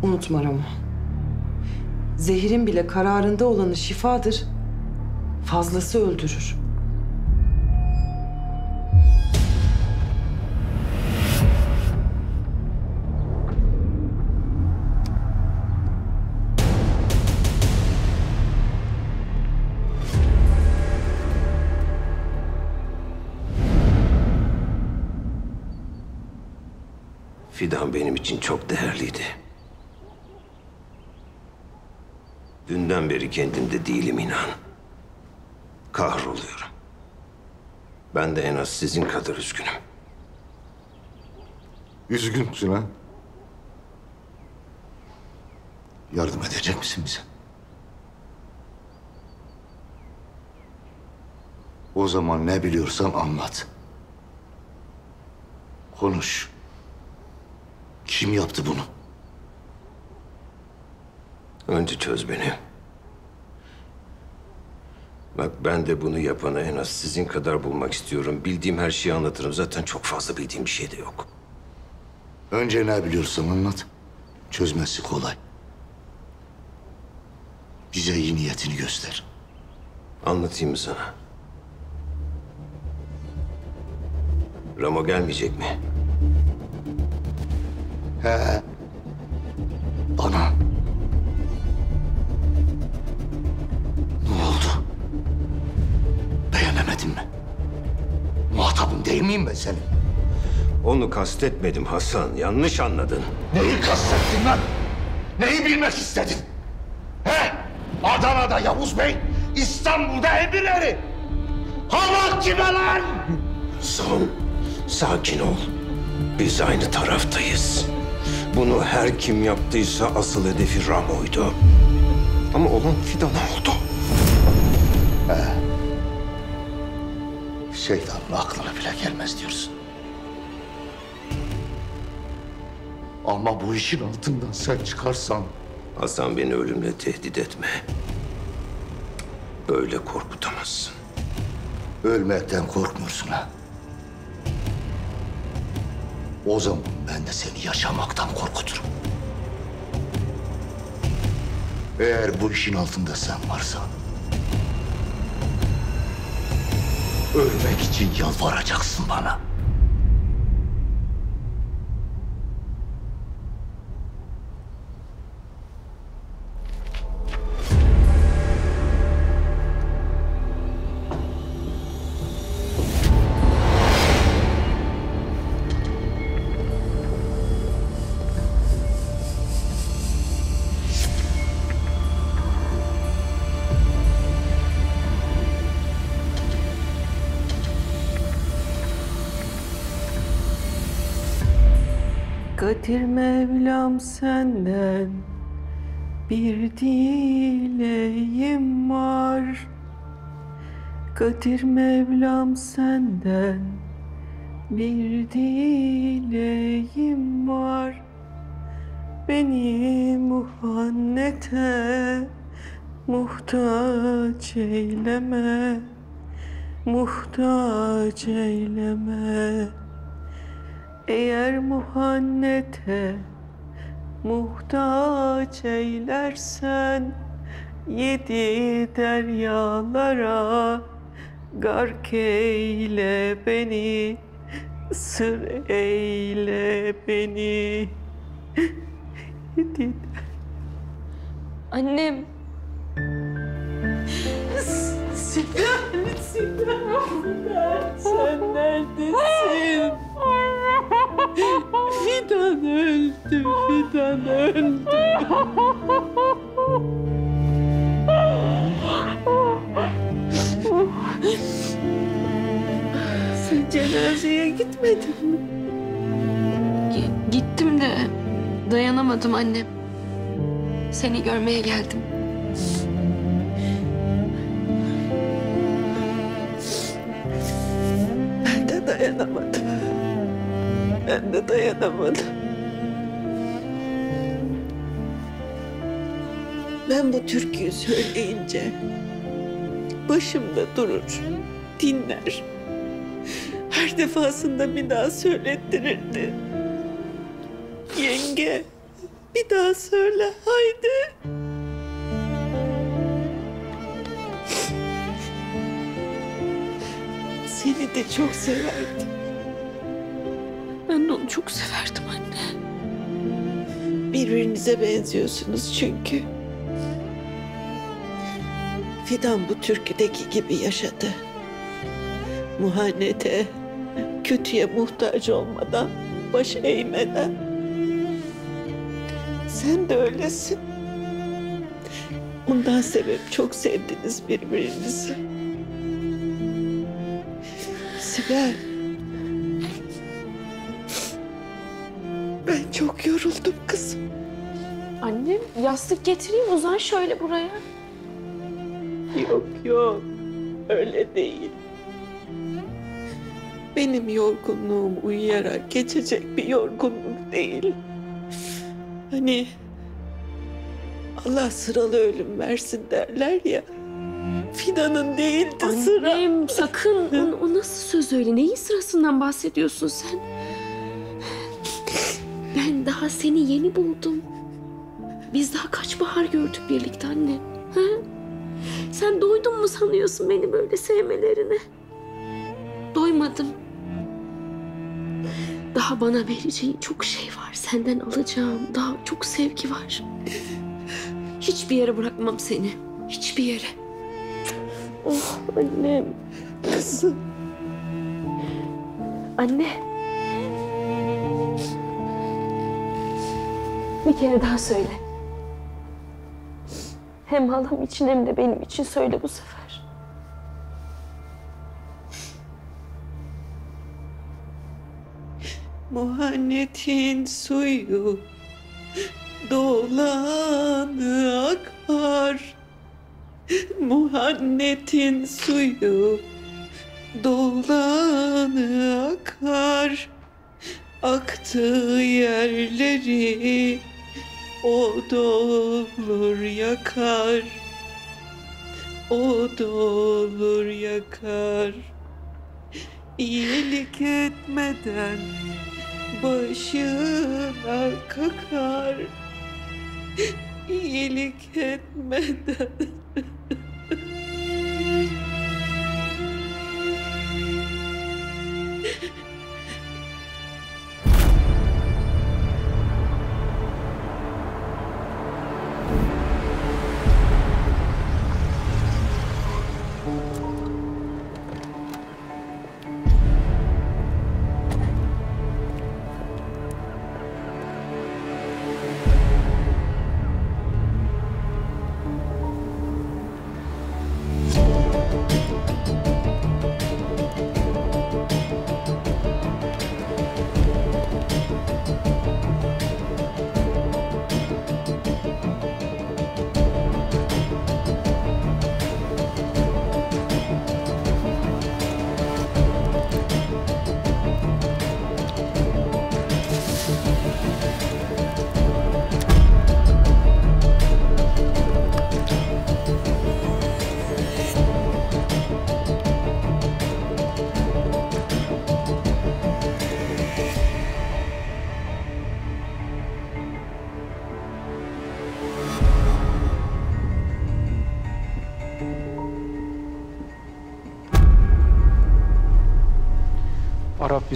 Unutma Ramo. Zehirin bile kararında olanı şifadır. Fazlası öldürür. Fidan benim için çok değerliydi. Dünden beri kendimde değilim inan. Kahroluyorum. Ben de en az sizin kadar üzgünüm. Üzgünsün ha? Yardım edecek misin bize? O zaman ne biliyorsan anlat. Konuş. Kim yaptı bunu? Önce çöz beni. Bak ben de bunu yapanı en az sizin kadar bulmak istiyorum. Bildiğim her şeyi anlatırım. Zaten çok fazla bildiğim bir şey de yok. Önce ne biliyorsan anlat. Çözmesi kolay. Bize iyi niyetini göster. Anlatayım mı sana? Ramo gelmeyecek mi? He. Bana. Ne oldu? Beğenemedin mi? Muhatabın değil miyim ben senin? Onu kastetmedim Hasan. Yanlış anladın. Neyi kastettin lan? Neyi bilmek istedin? He? Adana'da Yavuz Bey, İstanbul'da emirleri. Hava kime lan? Son, sakin ol. Biz aynı taraftayız. Bunu her kim yaptıysa asıl hedefi Ramo'ydu. Ama olan Fidan'a oldu. He. Şeytanın aklına bile gelmez diyorsun. Ama bu işin altından sen çıkarsan... Hasan beni ölümle tehdit etme. böyle korkutamazsın. Ölmekten korkmuyorsun ha. O zaman ben de seni yaşamaktan korkuturum. Eğer bu işin altında sen varsan... ...ölmek için yalvaracaksın bana. Kadir Mevlam senden bir dileğim var. Kadir Mevlam senden bir dileğim var. Beni muhannete muhtaç eyleme, muhtaç eyleme. Eğer muhannete muhtaç eylersen Yedi deryalara gark eyle beni Sır eyle beni Yedi Annem. Sinan, sen neredesin? Fidan öldü, Fidan öldü. Sen cenazeye gitmedin mi? Gi- gittim de dayanamadım annem. Seni görmeye geldim. Ben dayanamadım. Ben de dayanamadım. Ben bu türküyü söyleyince başımda durur, dinler. Her defasında bir daha söylettirirdi. Yenge, bir daha söyle haydi. Seni de çok severdim. Ben de onu çok severdim anne. Birbirinize benziyorsunuz çünkü. Fidan bu türküdeki gibi yaşadı. Muhannete, kötüye muhtaç olmadan, baş eğmeden. Sen de öylesin. Ondan sebep çok sevdiniz birbirinizi. Sibel. Ben çok yoruldum kızım. Annem yastık getireyim uzan şöyle buraya. Yok yok öyle değil. Benim yorgunluğum uyuyarak geçecek bir yorgunluk değil. Hani Allah sıralı ölüm versin derler ya. Fidan'ın değildi sıra. Annem sakın o, o nasıl söz öyle? Neyin sırasından bahsediyorsun sen? Ben daha seni yeni buldum. Biz daha kaç bahar gördük birlikte anne. Ha? Sen doydun mu sanıyorsun beni böyle sevmelerine? Doymadım. Daha bana vereceğin çok şey var. Senden alacağım daha çok sevgi var. Hiçbir yere bırakmam seni. Hiçbir yere. Oh annem. Kızım. Anne. Bir kere daha söyle. Hem halam için hem de benim için söyle bu sefer. Muhannetin suyu dolanı akar. Muhannetin suyu dolanı akar. Aktığı yerleri o dolur yakar. o da olur yakar. İyilik etmeden başına kakar. İyilik etmeden.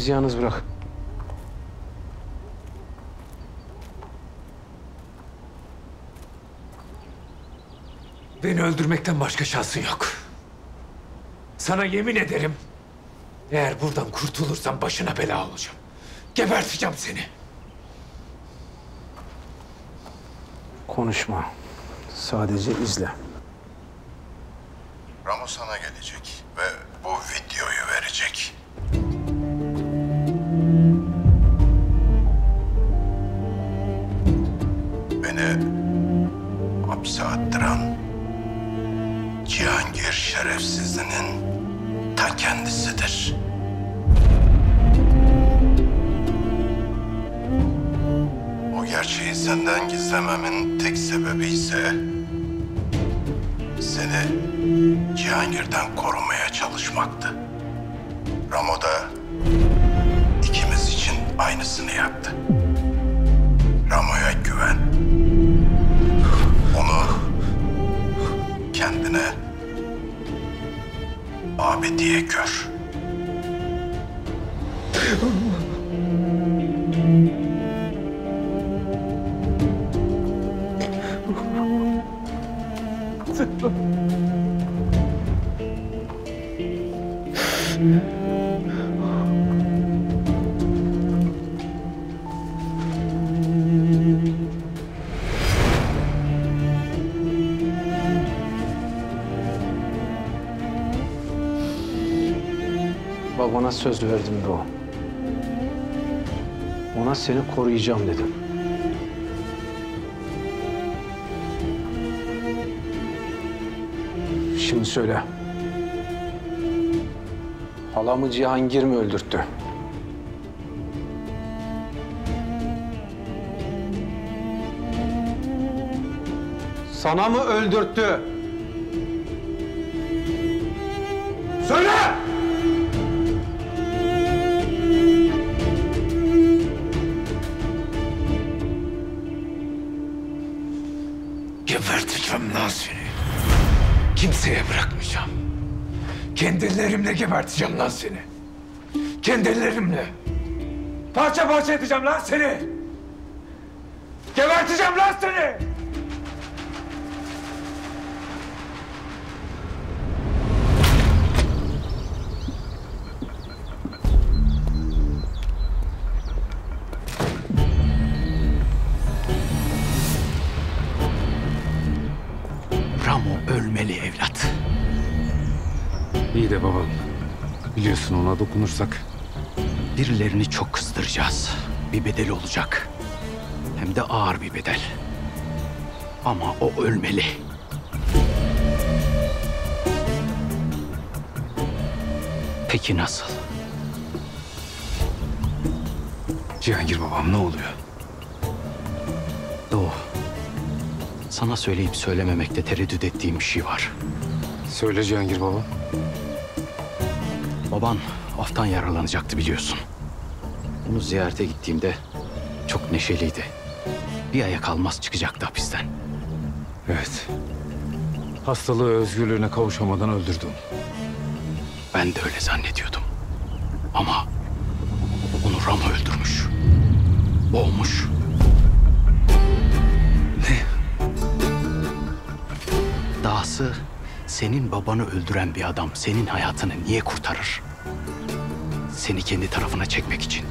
Bizi yalnız bırak. Beni öldürmekten başka şansın yok. Sana yemin ederim. Eğer buradan kurtulursam başına bela olacağım. Geberteceğim seni. Konuşma. Sadece izle. Ramo sana gelecek söz verdim bu. Ona seni koruyacağım dedim. Şimdi söyle. Halamı Cihangir mi öldürttü? Sana mı öldürttü? Ellerimle geberteceğim lan seni. Kendi ellerimle. Parça parça edeceğim lan seni. Geberteceğim lan seni. Ona dokunursak. Birilerini çok kızdıracağız. Bir bedeli olacak. Hem de ağır bir bedel. Ama o ölmeli. Peki nasıl? Cihangir babam ne oluyor? Doğu. Sana söyleyip söylememekte tereddüt ettiğim bir şey var. Söyle Cihangir baba. Baban aftan yaralanacaktı biliyorsun. Onu ziyarete gittiğimde çok neşeliydi. Bir aya kalmaz çıkacaktı hapisten. Evet. Hastalığı özgürlüğüne kavuşamadan öldürdüm. Ben de öyle zannediyordum. Ama onu Ramo öldürmüş. Boğmuş. Ne? Dahası senin babanı öldüren bir adam senin hayatını niye kurtarır? Seni kendi tarafına çekmek için.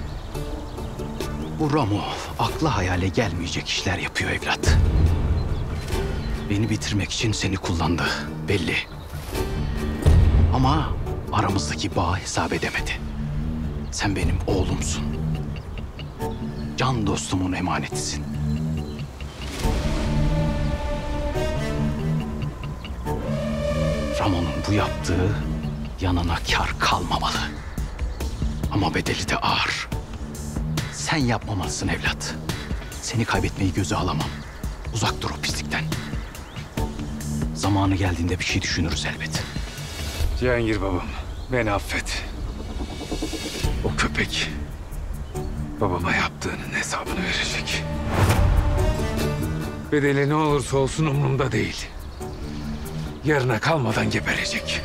Bu Ramo akla hayale gelmeyecek işler yapıyor evlat. Beni bitirmek için seni kullandı belli. Ama aramızdaki bağı hesap edemedi. Sen benim oğlumsun. Can dostumun emanetisin. Ramon'un bu yaptığı yanına kar kalmamalı. Ama bedeli de ağır. Sen yapmamalısın evlat. Seni kaybetmeyi göze alamam. Uzak dur o pislikten. Zamanı geldiğinde bir şey düşünürüz elbet. Cihangir babam, beni affet. O köpek babama yaptığının hesabını verecek. Bedeli ne olursa olsun umurumda değil. Yarına kalmadan geberecek.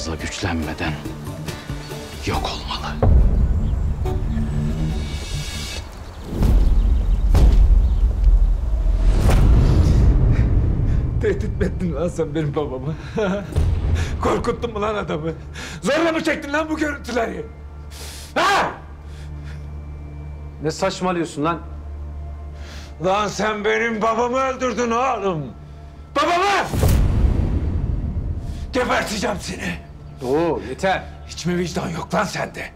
Fazla güçlenmeden yok olmalı. Tehdit mi ettin lan sen benim babamı? Korkuttun mu lan adamı? Zorla mı çektin lan bu görüntüleri? Ha? Ne saçmalıyorsun lan? Lan sen benim babamı öldürdün oğlum. Babamı! Geberteceğim seni. Oo yeter. Hiç mi vicdan yok lan sende?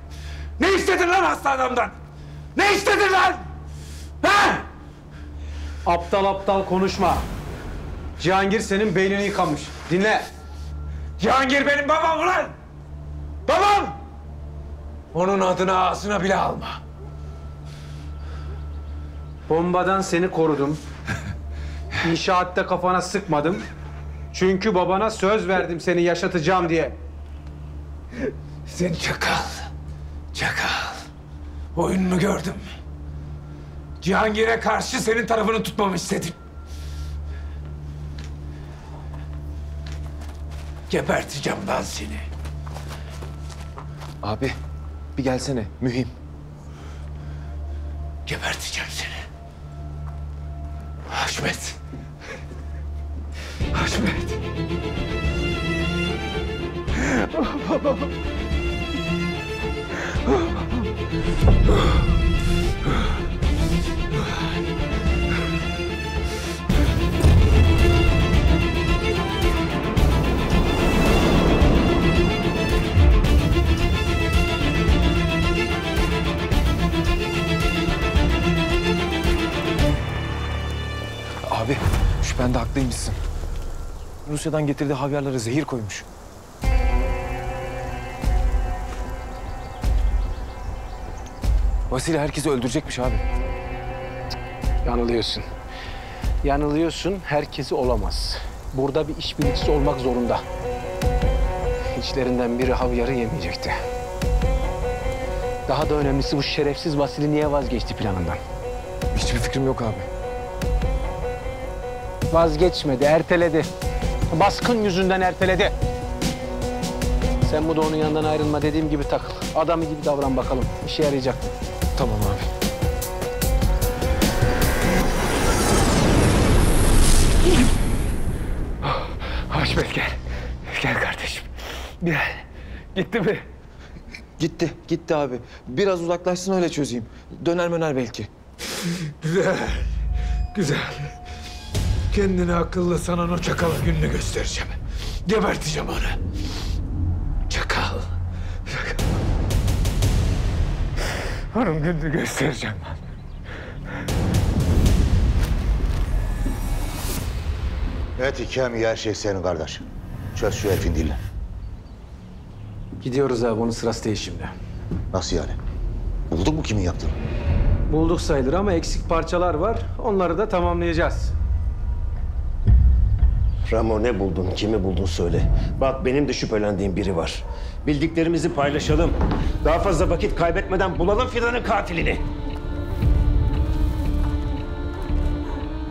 Ne istedin lan hasta adamdan? Ne istedin lan? Ha? Aptal aptal konuşma. Cihangir senin beynini yıkamış. Dinle. Cihangir benim babam ulan! Babam! Onun adını ağzına bile alma. Bombadan seni korudum. İnşaatta kafana sıkmadım. Çünkü babana söz verdim seni yaşatacağım diye. Sen çakal. Çakal. Oyununu gördüm. Cihangir'e karşı senin tarafını tutmamı istedim. Geberteceğim lan seni. Abi bir gelsene mühim. Geberteceğim seni. Haşmet. Haşmet. Abi şüphende haklıymışsın. Rusya'dan getirdiği havyarlara zehir koymuş. Vasile herkesi öldürecekmiş abi. Yanılıyorsun. Yanılıyorsun. Herkesi olamaz. Burada bir işbirlikçisi olmak zorunda. İçlerinden biri havyarı yemeyecekti. Daha da önemlisi bu şerefsiz Vasili niye vazgeçti planından? Hiçbir fikrim yok abi. Vazgeçmedi, erteledi. Baskın yüzünden erteledi. Sen bu da onun yanından ayrılma dediğim gibi takıl. Adamı gibi davran bakalım. İşe yarayacak. Tamam abi. Haşmet gel. Gel kardeşim. Gel. Gitti mi? Gitti, gitti abi. Biraz uzaklaşsın öyle çözeyim. Döner möner belki. Güzel. Güzel. Kendini akıllı sanan o çakala gününü göstereceğim. Geberteceğim onu. Onun gününü göstereceğim lan. Eti kemiği her şey senin kardeş. Çöz şu herifin dilini. Gidiyoruz abi onun sırası değil şimdi. Nasıl yani? Bulduk mu kimin yaptığını? Bulduk sayılır ama eksik parçalar var. Onları da tamamlayacağız. Ramo ne buldun, kimi buldun söyle. Bak benim de şüphelendiğim biri var. Bildiklerimizi paylaşalım. Daha fazla vakit kaybetmeden bulalım Fidan'ın katilini.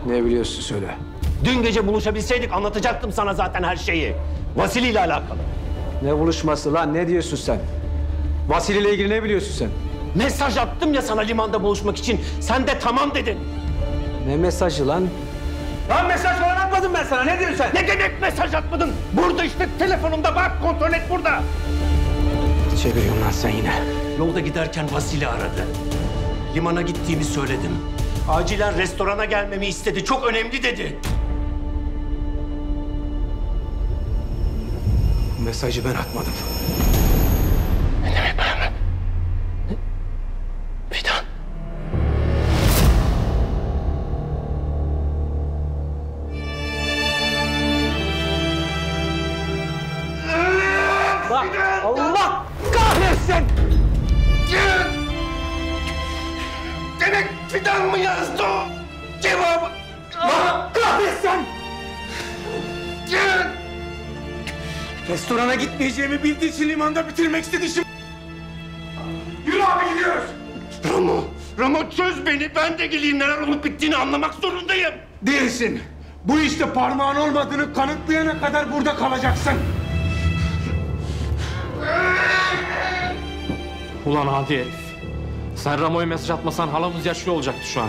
Ne biliyorsun söyle. Dün gece buluşabilseydik anlatacaktım sana zaten her şeyi. Vasili ile alakalı. Ne buluşması lan ne diyorsun sen? Vasili ile ilgili ne biliyorsun sen? Mesaj attım ya sana limanda buluşmak için. Sen de tamam dedin. Ne mesajı lan? Lan mesaj falan atmadım ben sana. Ne diyorsun sen? Ne demek mesaj atmadın? Burada işte telefonumda bak kontrol et burada. Çeviriyorsun lan sen yine. Yolda giderken Vasili aradı. Limana gittiğimi söyledim. Acilen restorana gelmemi istedi. Çok önemli dedi. Mesajı ben atmadım. Ne demek ben? Restorana gitmeyeceğimi bildiği için limanda bitirmek istedi şimdi. Yürü abi gidiyoruz. Ramo, Ramo çöz beni. Ben de geleyim neler olup bittiğini anlamak zorundayım. Değilsin. Bu işte parmağın olmadığını kanıtlayana kadar burada kalacaksın. Ulan hadi herif. Sen Ramo'ya mesaj atmasan halamız yaşıyor olacaktı şu an.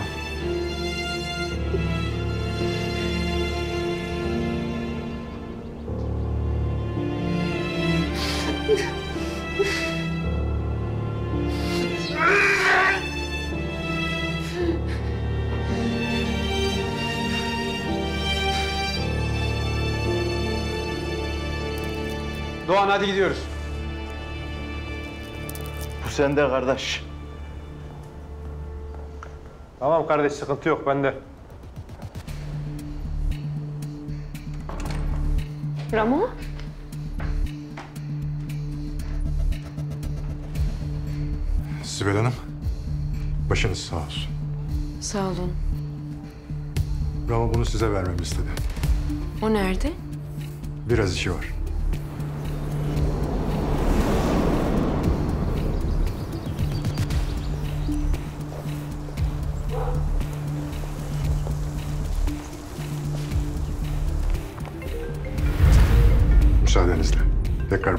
Hadi gidiyoruz. Bu sende kardeş. Tamam kardeş sıkıntı yok bende. Ramo? Sibel Hanım, başınız sağ olsun. Sağ olun. Ramo bunu size vermemi istedi. O nerede? Biraz işi var.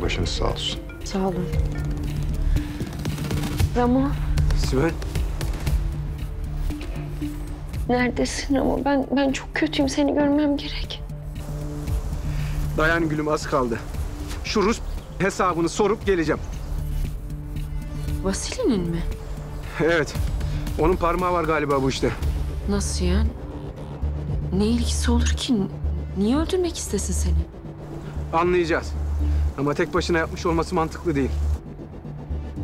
Başınız sağ olsun. Sağ olun. Ramo Sibel. neredesin Ramo? Ben ben çok kötüyüm. Seni görmem gerek. Dayan gülüm az kaldı. Şu Rus hesabını sorup geleceğim. Vasili'nin mi? Evet. Onun parmağı var galiba bu işte. Nasıl yani? Ne ilgisi olur ki? Niye öldürmek istesin seni? Anlayacağız. Ama tek başına yapmış olması mantıklı değil.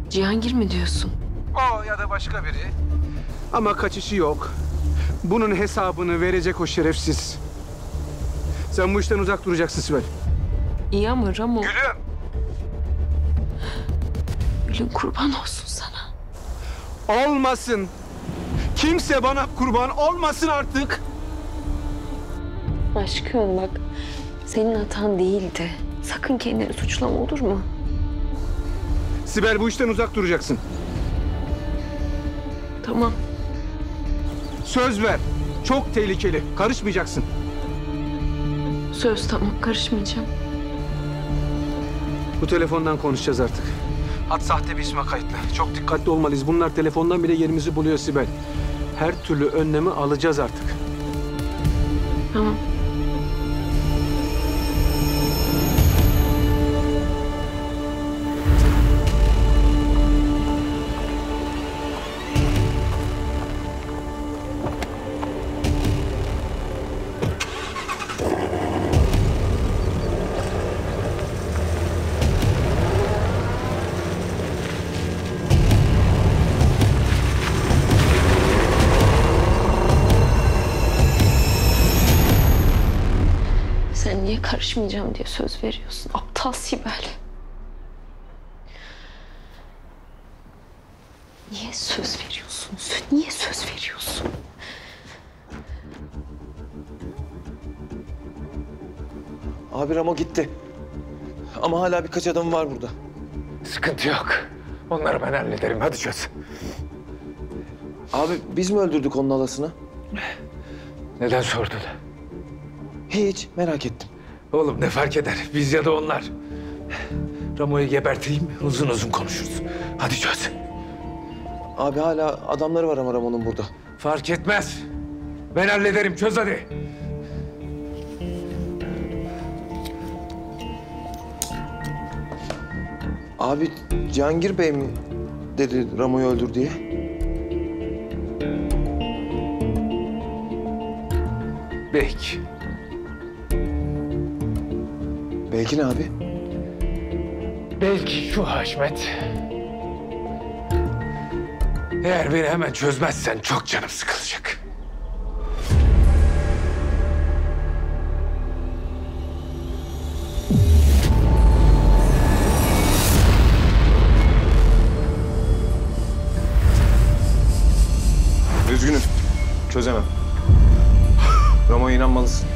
Cihangir mi diyorsun? O ya da başka biri. Ama kaçışı yok. Bunun hesabını verecek o şerefsiz. Sen bu işten uzak duracaksın Sibel. İyi ama Ramo... Gülüm. Gülüm kurban olsun sana. Olmasın. Kimse bana kurban olmasın artık. Aşkım bak senin hatan değildi. Sakın kendini suçlama olur mu? Sibel bu işten uzak duracaksın. Tamam. Söz ver. Çok tehlikeli. Karışmayacaksın. Söz tamam karışmayacağım. Bu telefondan konuşacağız artık. Hat sahte bir isme kayıtlı. Çok dikkatli olmalıyız. Bunlar telefondan bile yerimizi buluyor Sibel. Her türlü önlemi alacağız artık. Tamam. Diye söz veriyorsun. Aptal Sibel. Niye söz veriyorsun? Niye söz veriyorsun? Abi Ramo gitti. Ama hala birkaç adam var burada. Sıkıntı yok. Onları ben hallederim. Hadi çöz. Abi biz mi öldürdük onun halasını? Neden sordun? Hiç merak ettim. Oğlum ne fark eder? Biz ya da onlar. Ramo'yu geberteyim, uzun uzun konuşuruz. Hadi çöz. Abi hala adamları var ama Ramo'nun burada. Fark etmez. Ben hallederim. Çöz hadi. Abi Cihangir Bey mi dedi Ramo'yu öldür diye? Belki. Belki ne abi? Belki şu Haşmet. Eğer beni hemen çözmezsen çok canım sıkılacak. Üzgünüm. Çözemem. Ramo'ya inanmalısın.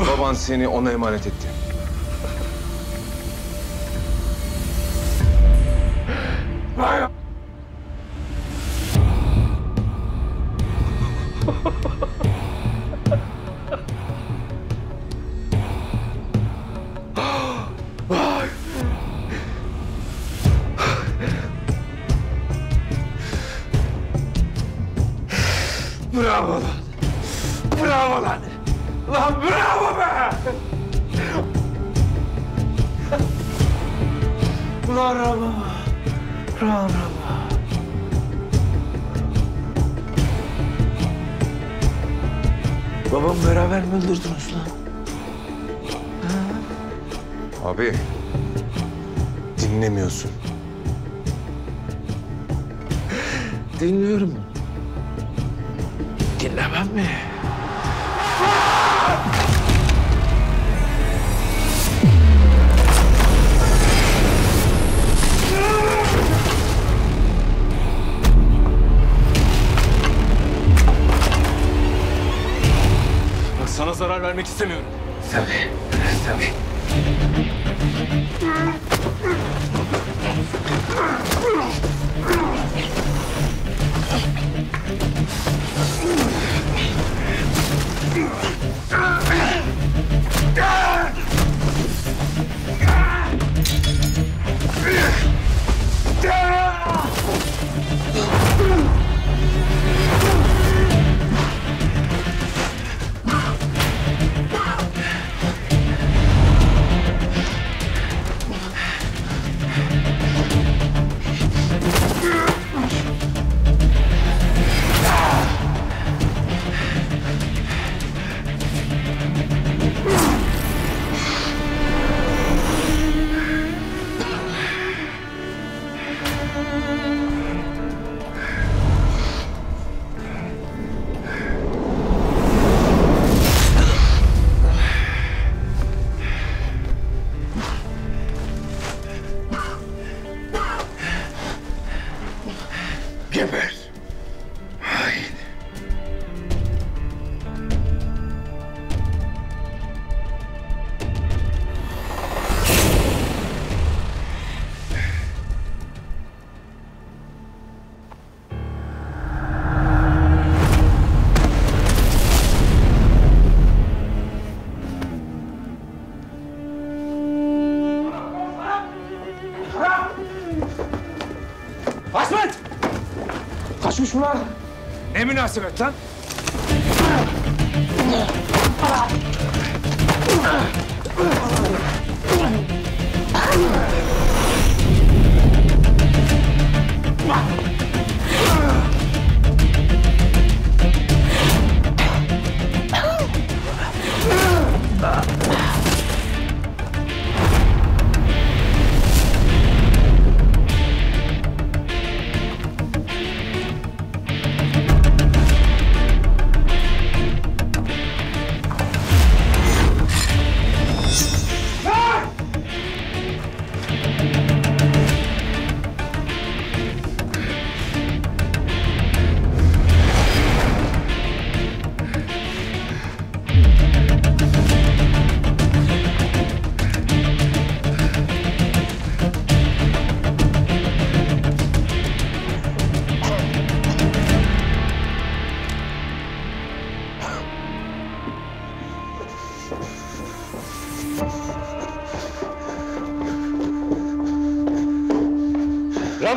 Baban seni ona emanet etti. Vay. Lan? Ne münasebet lan?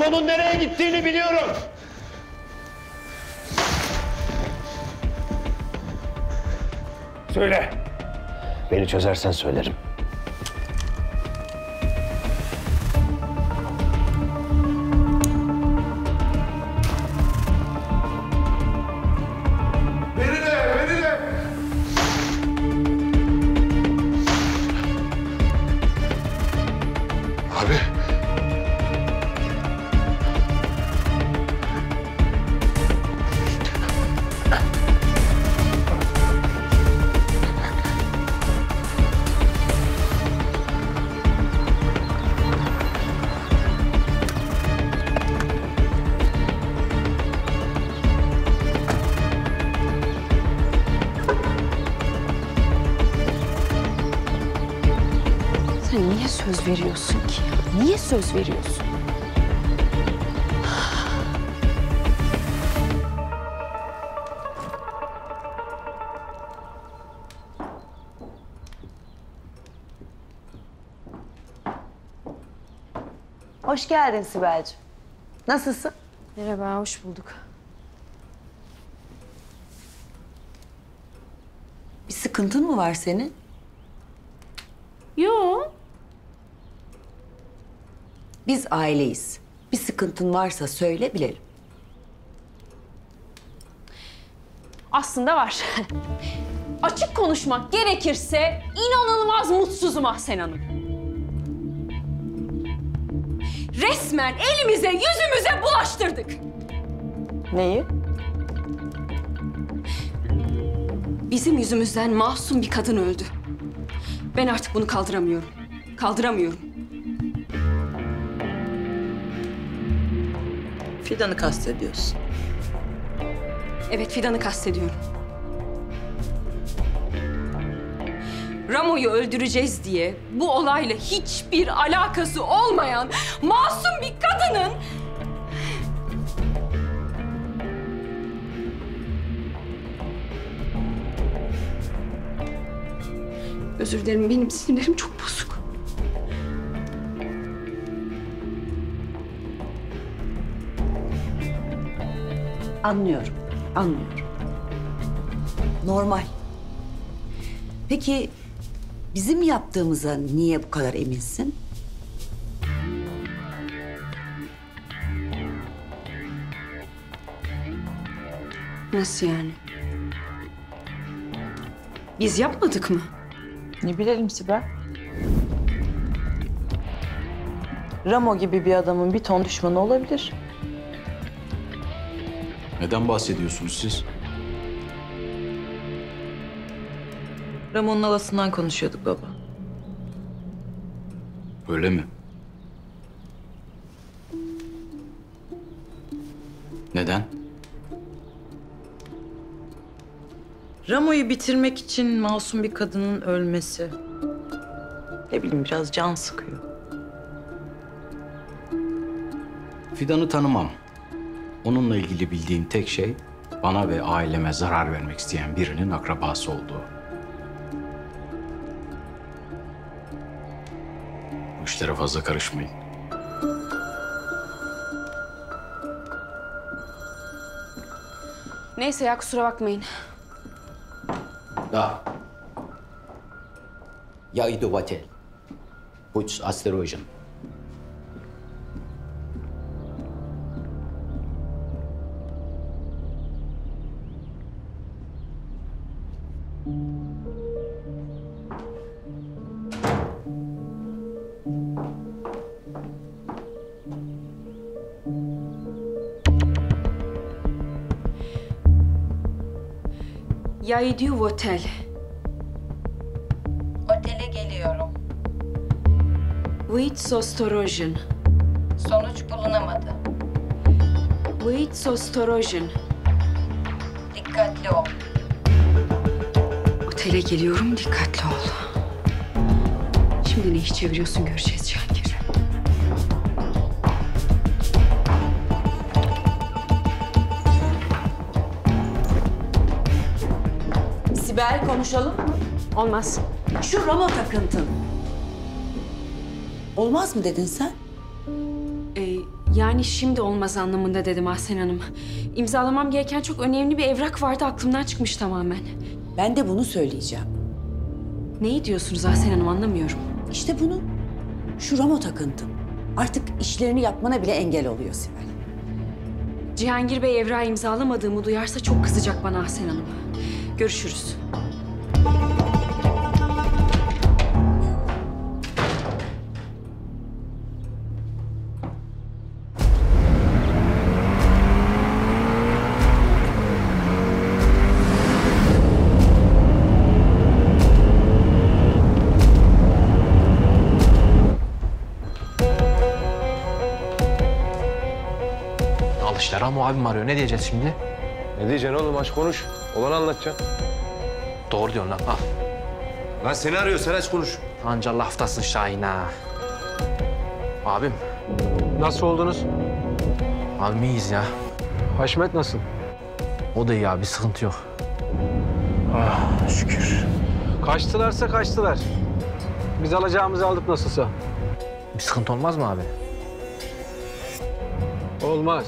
Ramon'un nereye gittiğini biliyorum. Söyle. Beni çözersen söylerim. Söz veriyorsun? Hoş geldin Sibel'ciğim. Nasılsın? Merhaba, hoş bulduk. Bir sıkıntın mı var senin? Biz aileyiz. Bir sıkıntın varsa söyle bilelim. Aslında var. Açık konuşmak gerekirse inanılmaz mutsuzum Ahsen Hanım. Resmen elimize yüzümüze bulaştırdık. Neyi? Bizim yüzümüzden masum bir kadın öldü. Ben artık bunu kaldıramıyorum. Kaldıramıyorum. Fidan'ı kastediyorsun. Evet Fidan'ı kastediyorum. Ramo'yu öldüreceğiz diye bu olayla hiçbir alakası olmayan masum bir kadının... Özür dilerim benim sinirlerim çok bozuk. Anlıyorum, anlıyorum. Normal. Peki bizim yaptığımıza niye bu kadar eminsin? Nasıl yani? Biz yapmadık mı? Ne bilelim Sibel? Ramo gibi bir adamın bir ton düşmanı olabilir. Neden bahsediyorsunuz siz? Ramo'nun halasından konuşuyorduk baba. Öyle mi? Neden? Ramo'yu bitirmek için masum bir kadının ölmesi. Ne bileyim biraz can sıkıyor. Fidan'ı tanımam. Onunla ilgili bildiğim tek şey bana ve aileme zarar vermek isteyen birinin akrabası olduğu. Bu işlere fazla karışmayın. Neyse ya kusura bakmayın. Da. Ya idu vatel. Puç asterojen. Ya gidiyor otel. Otele geliyorum. Wait sostorojin. Sonuç bulunamadı. Wait sostorojin. Dikkatli ol. Otele geliyorum, dikkatli ol. Şimdi ne iş çeviriyorsun göreceğiz ya. Sibel konuşalım mı? Olmaz. Şu Ramo takıntın. Olmaz mı dedin sen? Ee, Yani şimdi olmaz anlamında dedim Ahsen Hanım. İmzalamam gereken çok önemli bir evrak vardı aklımdan çıkmış tamamen. Ben de bunu söyleyeceğim. Neyi diyorsunuz Ahsen Hanım anlamıyorum. İşte bunu. Şu Ramo takıntın. Artık işlerini yapmana bile engel oluyor Sibel. Cihangir Bey evrağı imzalamadığımı duyarsa çok kızacak bana Ahsen Hanım. Görüşürüz. Ramo abim arıyor. Ne diyeceğiz şimdi? Ne diyeceksin oğlum aç konuş. Olanı anlatacaksın. Doğru diyorsun lan. Al. Lan seni arıyor sen aç konuş. Anca laftasın Şahin ha. Abim. Nasıl oldunuz? Abim iyiyiz ya. Haşmet nasıl? O da iyi abi. Sıkıntı yok. Ah şükür. Kaçtılarsa kaçtılar. Biz alacağımızı aldık nasılsa. Bir sıkıntı olmaz mı abi? Olmaz.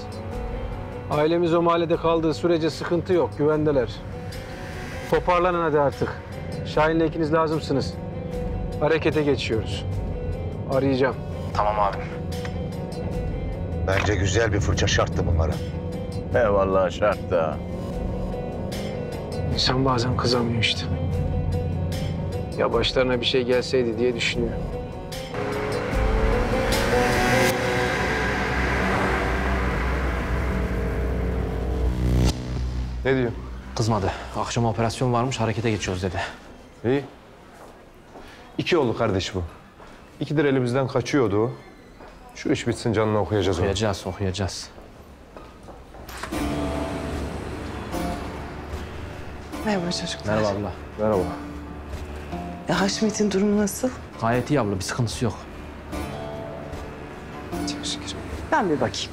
Ailemiz o mahallede kaldığı sürece sıkıntı yok, güvendeler. Toparlanın hadi artık. Şahin'le ikiniz lazımsınız. Harekete geçiyoruz. Arayacağım. Tamam abim. Bence güzel bir fırça şarttı bunlara. Eyvallah şart da. İnsan bazen kızamıyor işte. Ya başlarına bir şey gelseydi diye düşünüyor. Ne diyor? Kızmadı. Akşam operasyon varmış. Harekete geçiyoruz dedi. İyi. İki oldu kardeş bu. İkidir elimizden kaçıyordu o. Şu iş bitsin canına okuyacağız onu. Okuyacağız, okuyacağız. Merhaba çocuklar. Merhaba abla. Merhaba. Ya Haşmet'in durumu nasıl? Gayet iyi abla. Bir sıkıntısı yok. Çok şükür. Ben bir bakayım.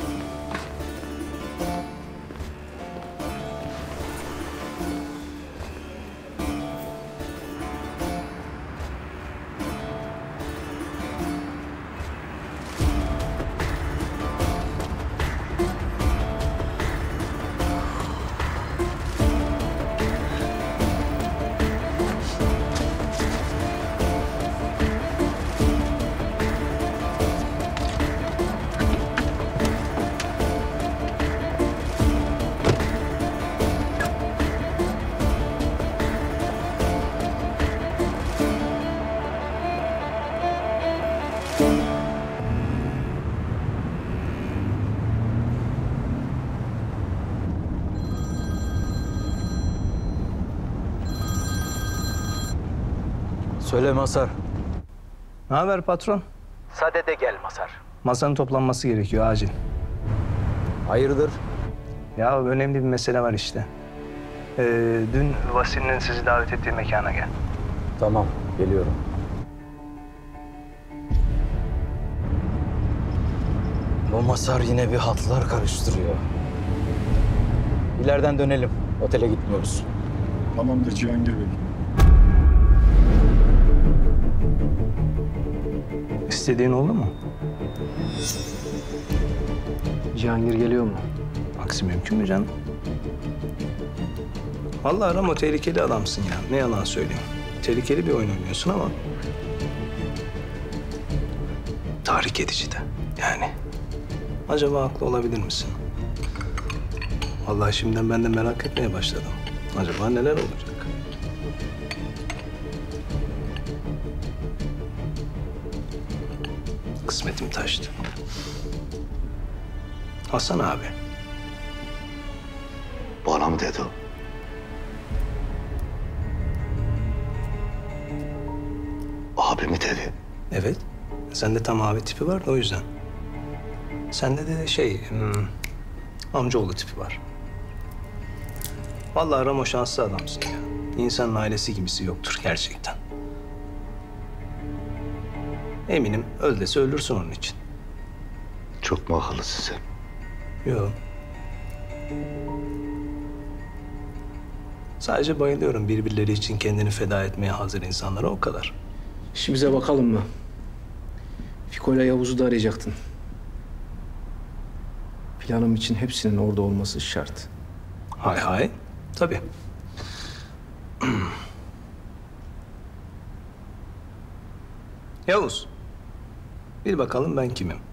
Söyle Masar. Ne haber patron? Sadede gel Masar. Masanın toplanması gerekiyor acil. Hayırdır? Ya önemli bir mesele var işte. Ee, dün Vasili'nin sizi davet ettiği mekana gel. Tamam, geliyorum. Bu Masar yine bir hatlar karıştırıyor. İleriden dönelim. Otele gitmiyoruz. Tamamdır Cihangir Bey. İstediğin oldu mu? Cihangir geliyor mu? Aksi mümkün mü canım? Vallahi Ramo tehlikeli adamsın ya. Ne yalan söyleyeyim. Tehlikeli bir oyun oynuyorsun ama... Tahrik edici de. Yani. Acaba haklı olabilir misin? Vallahi şimdiden ben de merak etmeye başladım. Acaba neler olacak? Taştı. Hasan abi. Bana mı dedi o? Abi mi dedi? Evet. Sende tam abi tipi var da o yüzden. Sende de şey, hmm, amcaoğlu tipi var. Vallahi Ramo şanslı adamsın ya. İnsanın ailesi gibisi yoktur gerçekten. Eminim öl dese ölürsün onun için. Çok mu akıllısın sen? Yok. Sadece bayılıyorum birbirleri için kendini feda etmeye hazır insanlara o kadar. İşimize bakalım mı? Fiko'yla Yavuz'u da arayacaktın. Planım için hepsinin orada olması şart. Hay hay. Tabii. Yavuz. Bir bakalım ben kimim?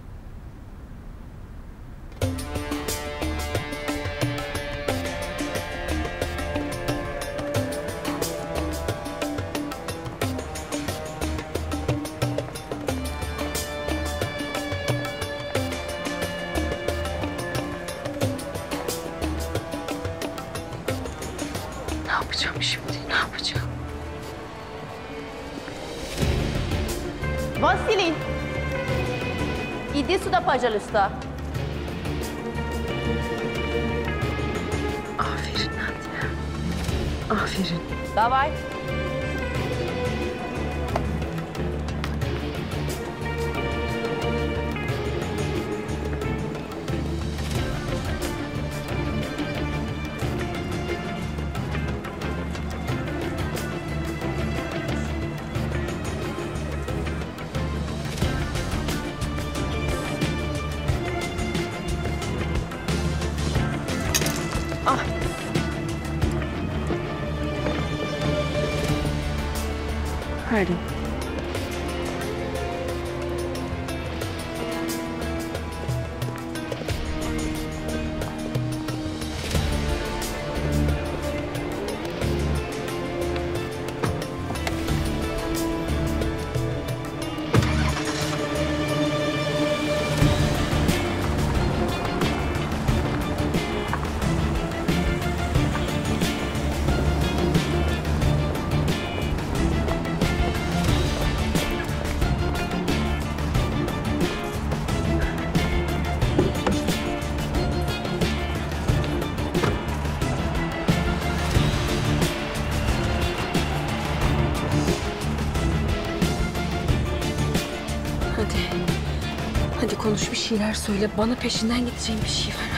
şeyler söyle. Bana peşinden gideceğim bir şey var.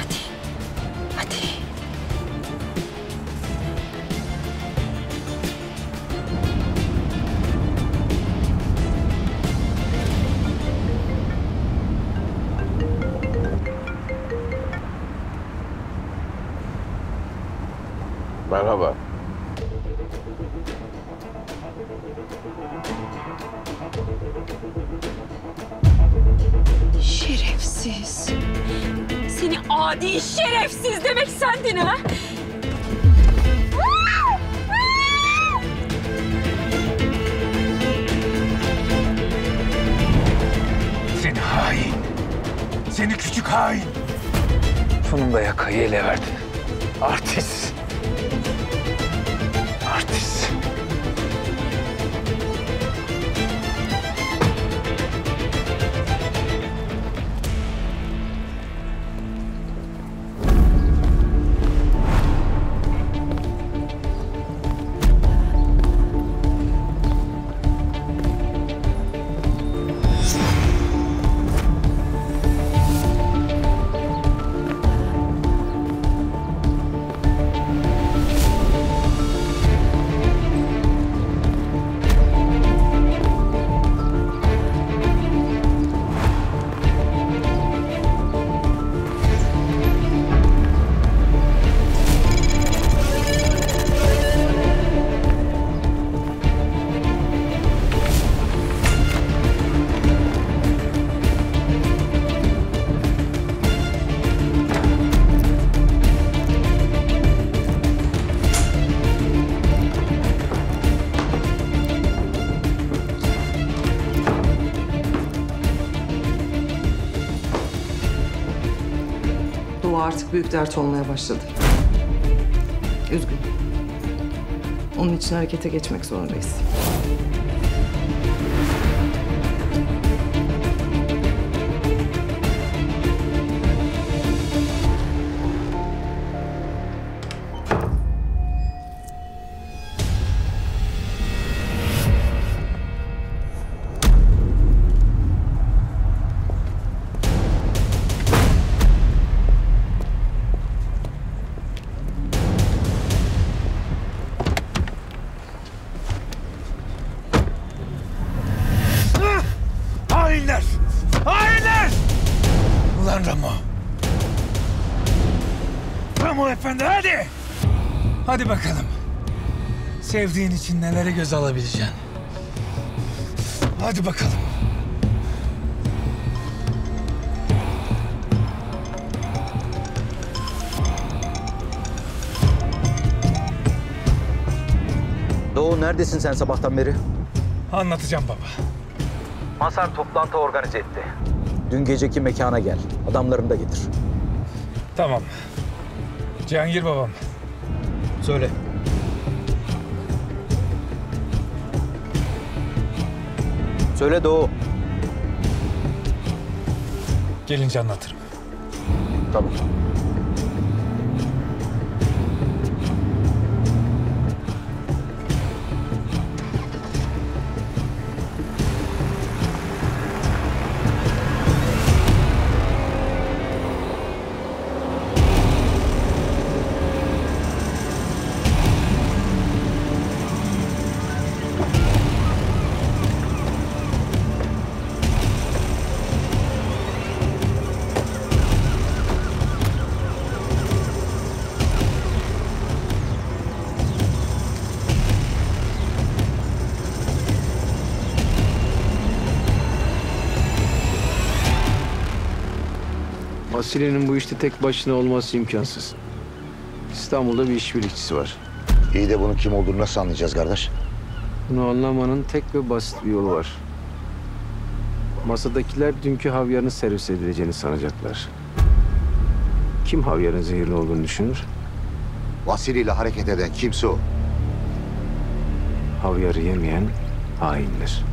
artık büyük dert olmaya başladı. Üzgün. Onun için harekete geçmek zorundayız. Sevdiğin için neleri göz alabileceksin. Hadi bakalım. Doğu neredesin sen sabahtan beri? Anlatacağım baba. Masar toplantı organize etti. Dün geceki mekana gel. Adamlarını da getir. Tamam. Cihangir babam. Söyle. Söyle Doğu. Gelince anlatırım. Tamam. Vasile'nin bu işte tek başına olması imkansız. İstanbul'da bir işbirlikçisi var. İyi de bunun kim olduğunu nasıl anlayacağız kardeş? Bunu anlamanın tek ve basit bir yolu var. Masadakiler dünkü havyarın servis edileceğini sanacaklar. Kim havyarın zehirli olduğunu düşünür? Vasili ile hareket eden kimse o. Havyarı yemeyen haindir.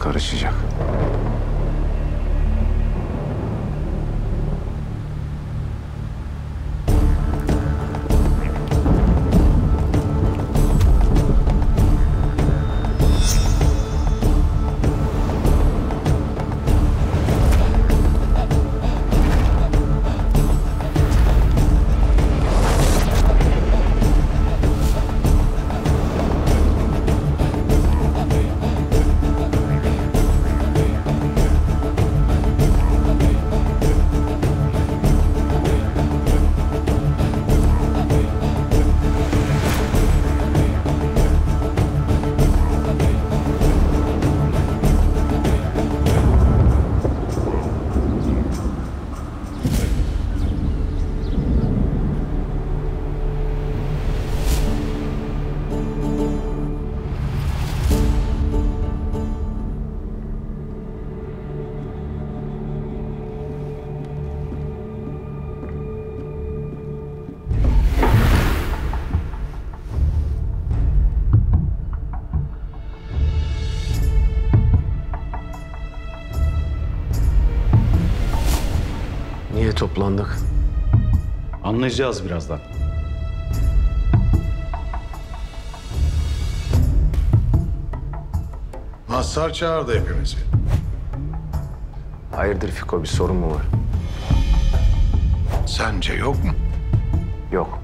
Karışacak. Niye toplandık? Anlayacağız birazdan. Mazhar çağırdı hepimizi. Hayırdır Fiko bir sorun mu var? Sence yok mu? Yok.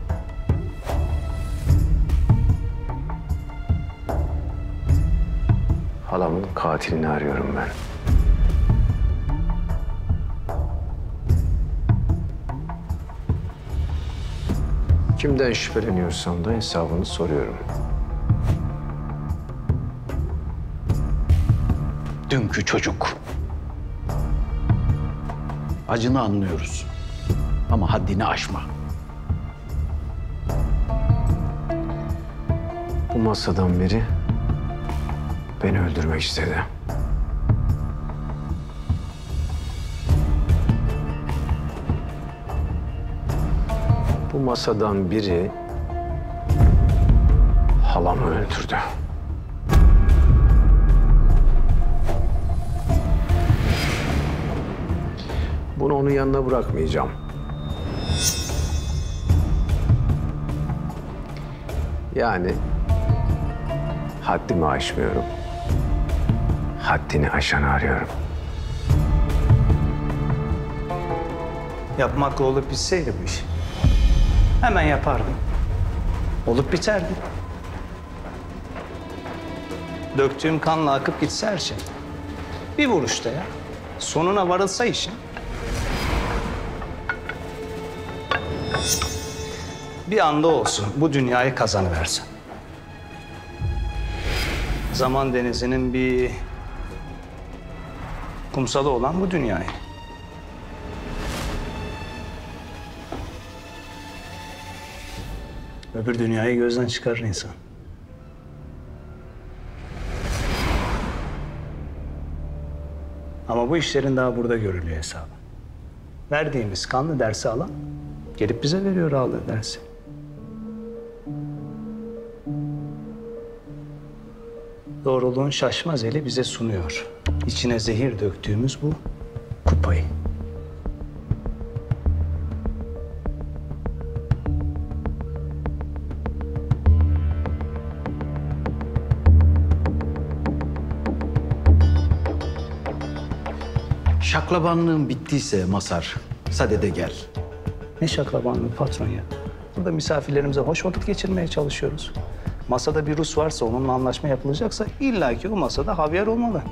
Halamın katilini arıyorum ben. Kimden şüpheleniyorsam da hesabını soruyorum. Dünkü çocuk. Acını anlıyoruz. Ama haddini aşma. Bu masadan biri beni öldürmek istedi. Masadan biri halamı öldürdü. Bunu onun yanına bırakmayacağım. Yani haddimi aşmıyorum. Haddini aşanı arıyorum. Yapmakla olup bitseydi bu iş. Hemen yapardım. Olup biterdi. Döktüğüm kanla akıp gitse her şey. Bir vuruşta ya. Sonuna varılsa işin. Bir anda olsun bu dünyayı kazanıversen. Zaman denizinin bir kumsalı olan bu dünyayı. Öbür dünyayı gözden çıkarır insan. Ama bu işlerin daha burada görülüyor hesabı. Verdiğimiz kanlı dersi alan gelip bize veriyor aldığı dersi. Doğruluğun şaşmaz eli bize sunuyor. İçine zehir döktüğümüz bu kupayı. Şaklabanlığın bittiyse Masar, sadede gel. Ne şaklabanlığı patron ya. Burada misafirlerimize hoş vakit geçirmeye çalışıyoruz. Masada bir Rus varsa, onunla anlaşma yapılacaksa illaki o masada Javier olmalı.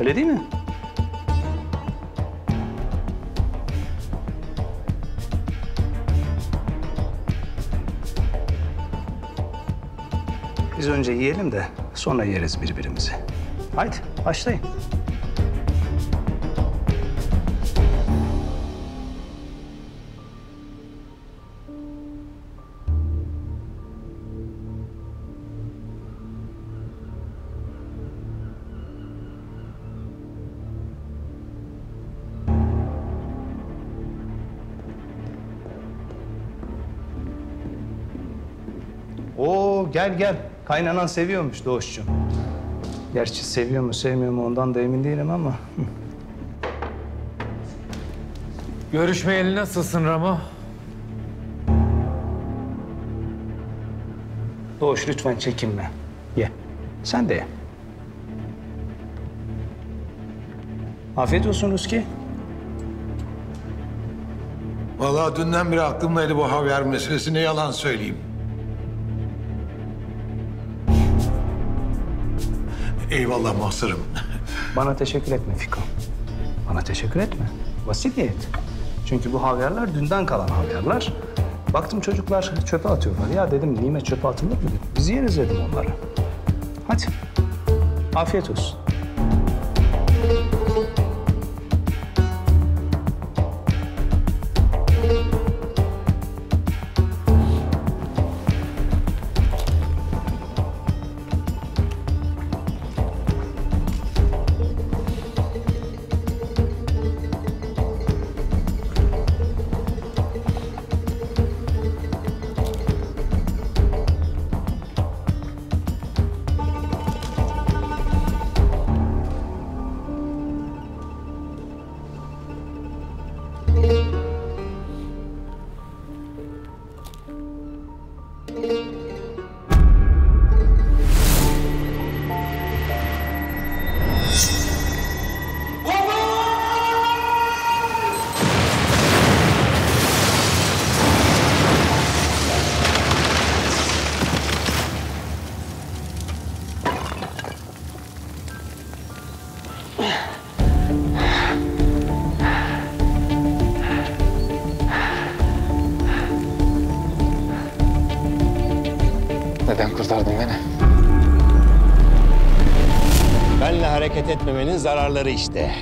Öyle değil mi? Biz önce yiyelim de sonra yeriz birbirimizi. Haydi başlayın. Gel gel. Kaynanan seviyormuş Doğuş'cum. Gerçi seviyor mu sevmiyor mu ondan da emin değilim ama. Görüşmeyeli nasılsın Ramo? Doğuş lütfen çekinme. Ye. Sen de ye. Afiyet olsun Ruski. Vallahi dünden beri aklımdaydı bu havyar meselesi. Ne yalan söyleyeyim. Eyvallah Mahsır'ım. Bana teşekkür etme Fiko. Bana teşekkür etme. Vasiyet. Çünkü bu havyarlar dünden kalan havyarlar. Baktım çocuklar çöpe atıyorlar. Ya dedim nimet çöpe atılır mı? Biz yeriz dedim onları. Hadi. Afiyet olsun. Zararları işte.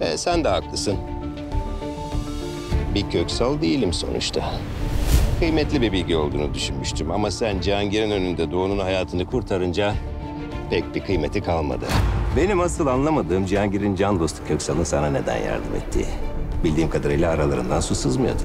E, sen de haklısın. Bir köksal değilim sonuçta. Kıymetli bir bilgi olduğunu düşünmüştüm ama sen Cihangir'in önünde Doğu'nun hayatını kurtarınca pek bir kıymeti kalmadı. Benim asıl anlamadığım Cihangir'in can dostu Köksal'ın sana neden yardım ettiği. Bildiğim kadarıyla aralarından su sızmıyordu.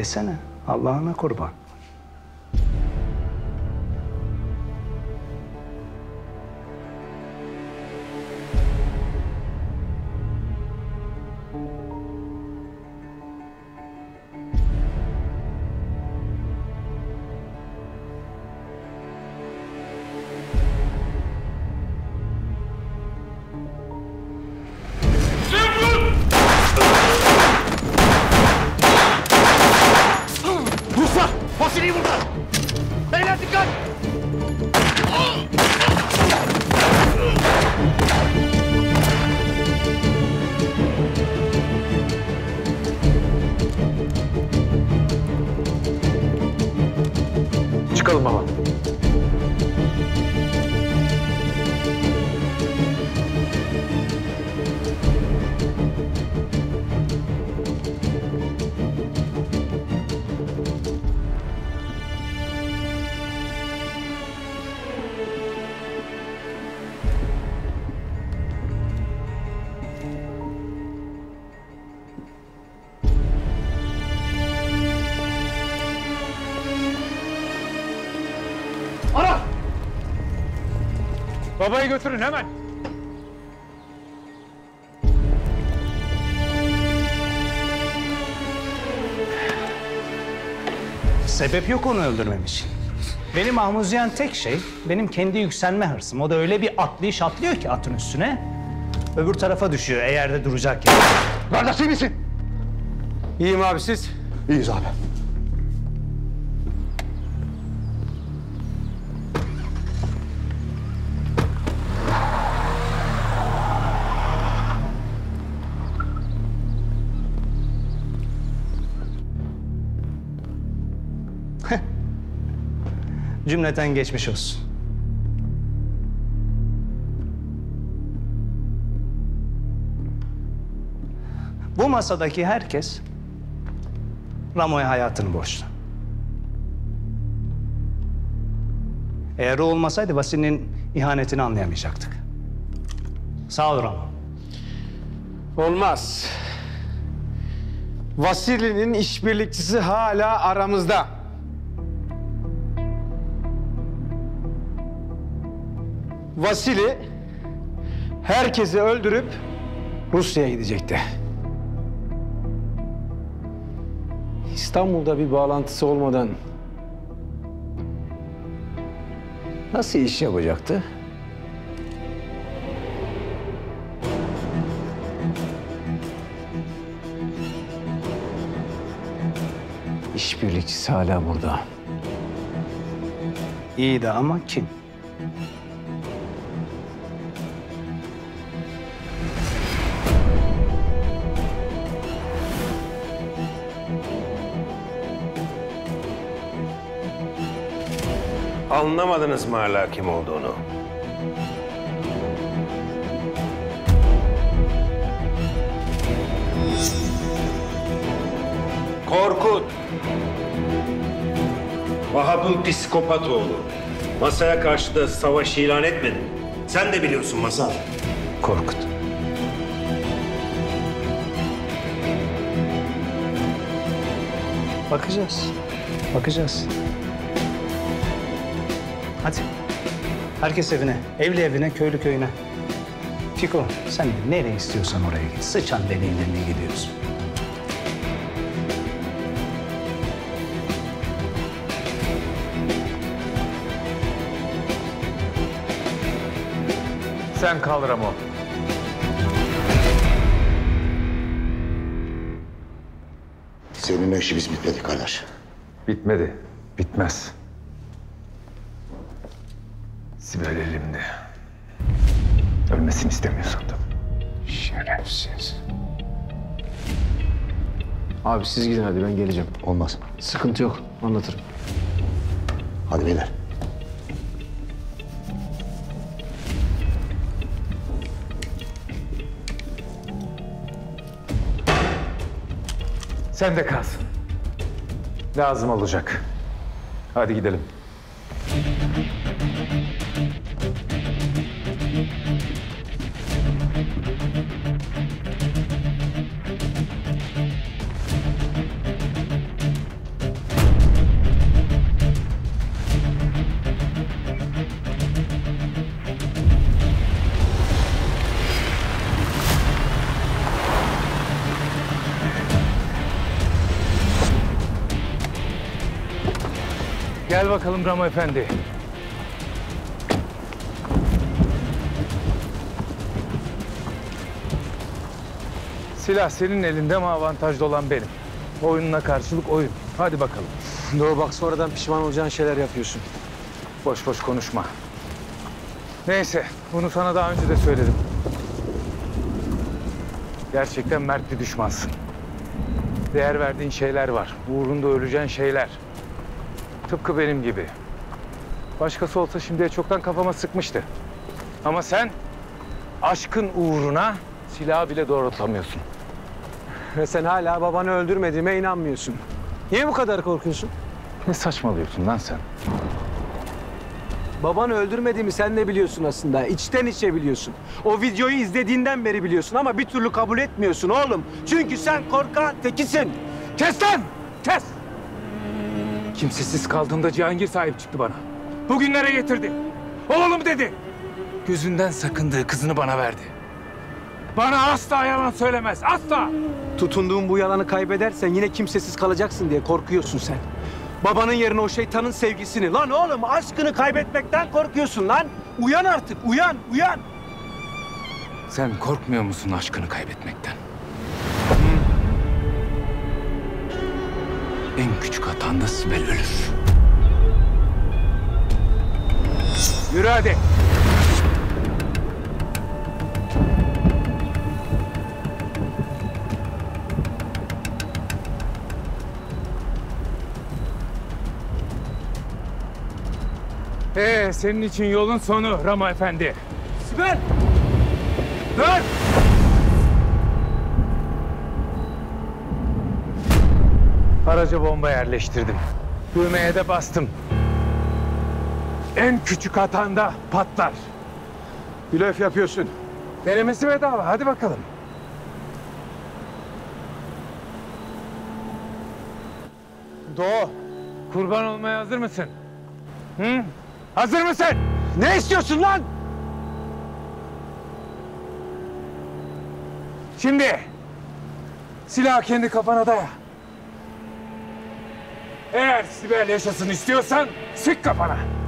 Yesene. Allah'ına kurban. Babayı götürün hemen. Sebep yok onu öldürmem için. Beni mahmuzlayan tek şey benim kendi yükselme hırsım. O da öyle bir atlayış atlıyor ki atın üstüne. Öbür tarafa düşüyor eğer de duracak yani. Kardeş iyi misin? İyiyim abi siz? İyiyiz abi. Cümleten geçmiş olsun. Bu masadaki herkes Ramo'ya hayatını borçlu. Eğer o olmasaydı Vasili'nin ihanetini anlayamayacaktık. Sağ ol Ramo. Olmaz. Vasili'nin işbirlikçisi hala aramızda. Vasili herkesi öldürüp Rusya'ya gidecekti. İstanbul'da bir bağlantısı olmadan nasıl iş yapacaktı? İşbirlikçisi hala burada. İyi de ama kim? Anlamadınız mı hala kim olduğunu? Korkut. Vahap'ın psikopat oğlu. Masaya karşı da savaş ilan etmedi. Sen de biliyorsun Masal. Korkut. Bakacağız. Bakacağız. Herkes evine. Evli evine, köylü köyüne. Fiko sen de nereye istiyorsan oraya git. Sıçan deliğine gidiyorsun. Sen kal Ramo. Seninle işimiz bitmedi kardeş. Bitmedi. Bitmez. Sibel elimde. Ölmesini istemiyorsun da. Şerefsiz. Abi siz gidin hadi ben geleceğim. Olmaz. Sıkıntı yok anlatırım. Hadi beyler. Sen de kalsın. Lazım olacak. Hadi gidelim. Bakalım Ramo Efendi. Silah senin elinde ama avantajlı olan benim. Oyununa karşılık oyun. Hadi bakalım. Doğru bak sonradan pişman olacağın şeyler yapıyorsun. Boş boş konuşma. Neyse, bunu sana daha önce de söyledim. Gerçekten mert bir düşmansın. Değer verdiğin şeyler var. Uğrunda öleceğin şeyler. Tıpkı benim gibi. Başkası olsa şimdiye çoktan kafama sıkmıştı. Ama sen aşkın uğruna silahı bile doğrultamıyorsun. Ve sen hala babanı öldürmediğime inanmıyorsun. Niye bu kadar korkuyorsun? Ne saçmalıyorsun lan sen? Babanı öldürmediğimi sen de biliyorsun aslında. İçten içe biliyorsun. O videoyu izlediğinden beri biliyorsun ama bir türlü kabul etmiyorsun oğlum. Çünkü sen korkan tekisin. Kes lan! Kes! Kimsesiz kaldığımda Cihangir sahip çıktı bana. Bugünlere getirdi. Oğlum dedi. Gözünden sakındığı kızını bana verdi. Bana asla yalan söylemez, asla! Tutunduğun bu yalanı kaybedersen yine kimsesiz kalacaksın diye korkuyorsun sen. Babanın yerine o şeytanın sevgisini. Lan oğlum aşkını kaybetmekten korkuyorsun lan. Uyan artık, uyan, uyan. Sen korkmuyor musun aşkını kaybetmekten? En küçük hatanda Sibel ölür. Yürü hadi. Ee, senin için yolun sonu Ramo Efendi. Sibel! Dur! Araca bomba yerleştirdim. Düğmeye de bastım. En küçük hatanda patlar. Blöf yapıyorsun. Denemesi bedava. Hadi bakalım. Doğu, kurban olmaya hazır mısın? Hı? Hazır mısın? Ne istiyorsun lan? Şimdi silahı kendi kafana daya. Eğer Sibel yaşasın istiyorsan sık kafana.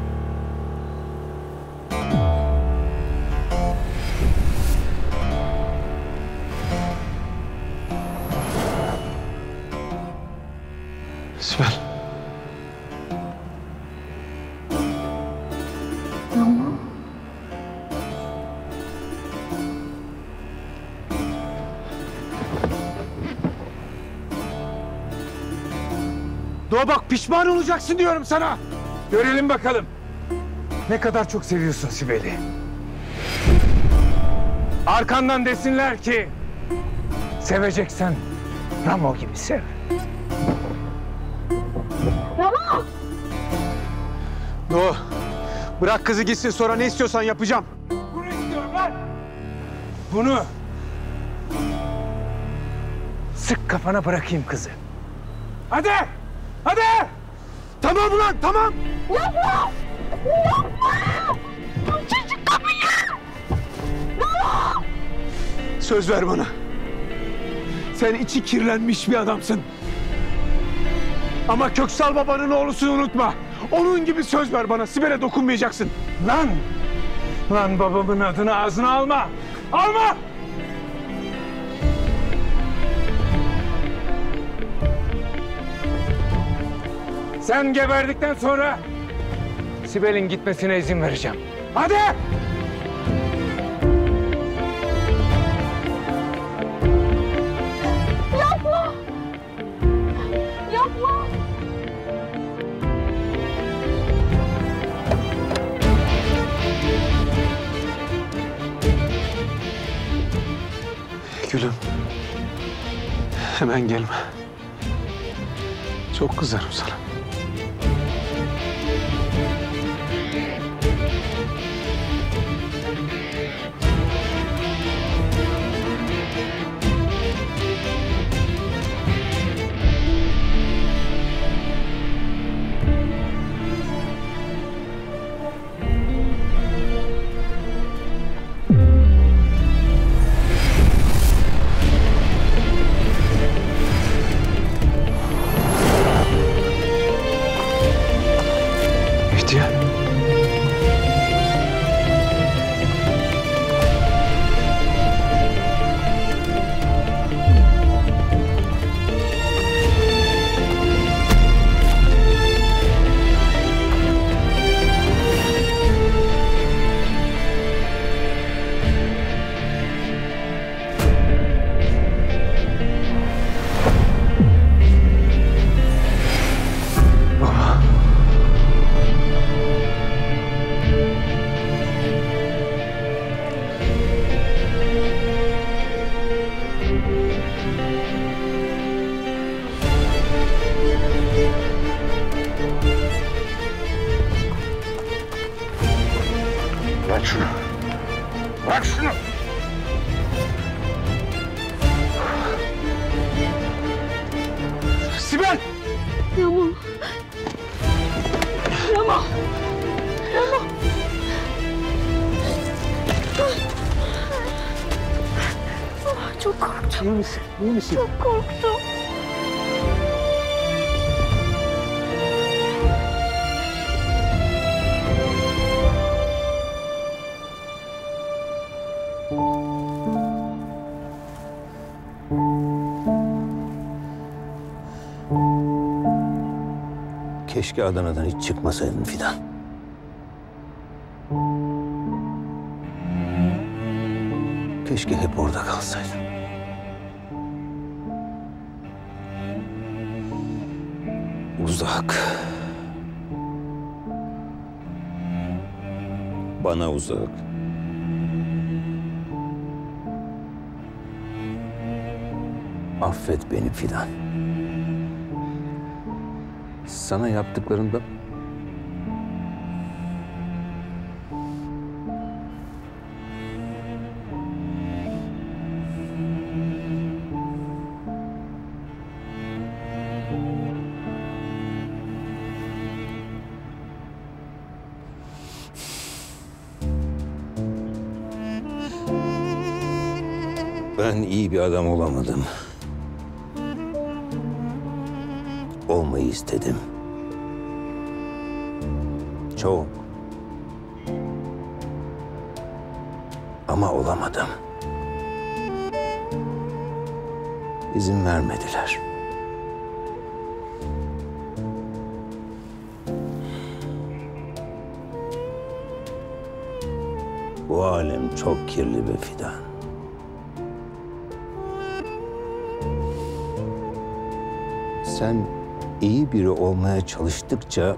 Pişman olacaksın diyorum sana. Görelim bakalım. Ne kadar çok seviyorsun Sibel'i. Arkandan desinler ki seveceksen Ramo gibi sev. Ramo! Doğa bırak kızı gitsin sonra ne istiyorsan yapacağım. Bunu istiyorum lan. Bunu sık kafana bırakayım kızı. Hadi! Hadi! Tamam ulan tamam. Yapma! Yapma! Çocuk kapıyı! Ramo! Söz ver bana. Sen içi kirlenmiş bir adamsın. Ama Köksal babanın oğlusunu unutma. Onun gibi söz ver bana. Sibel'e dokunmayacaksın. Lan! Lan babamın adını ağzına alma! Alma! Sen geberdikten sonra Sibel'in gitmesine izin vereceğim. Hadi! Yapma! Yapma! Gülüm. Hemen gelme. Çok kızarım sana. Keşke Adana'dan hiç çıkmasaydın Fidan. Keşke hep orada kalsaydın. Uzak. Bana uzak. Affet beni Fidan. Sana yaptıklarında ben iyi bir adam olamadım. Olmayı istedim. Çok. Ama olamadım. İzin vermediler. Bu alem çok kirli be Fidan. Sen iyi biri olmaya çalıştıkça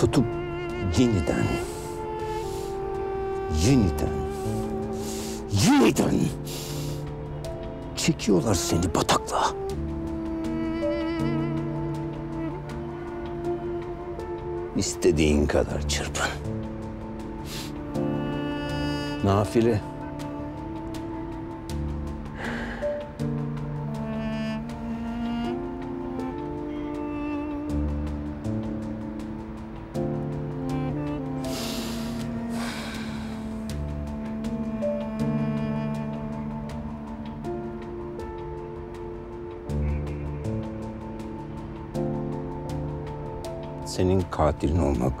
tutup yeniden, yeniden, yeniden çekiyorlar seni bataklığa. İstediğin kadar çırpın. Nafile. Katilin olmak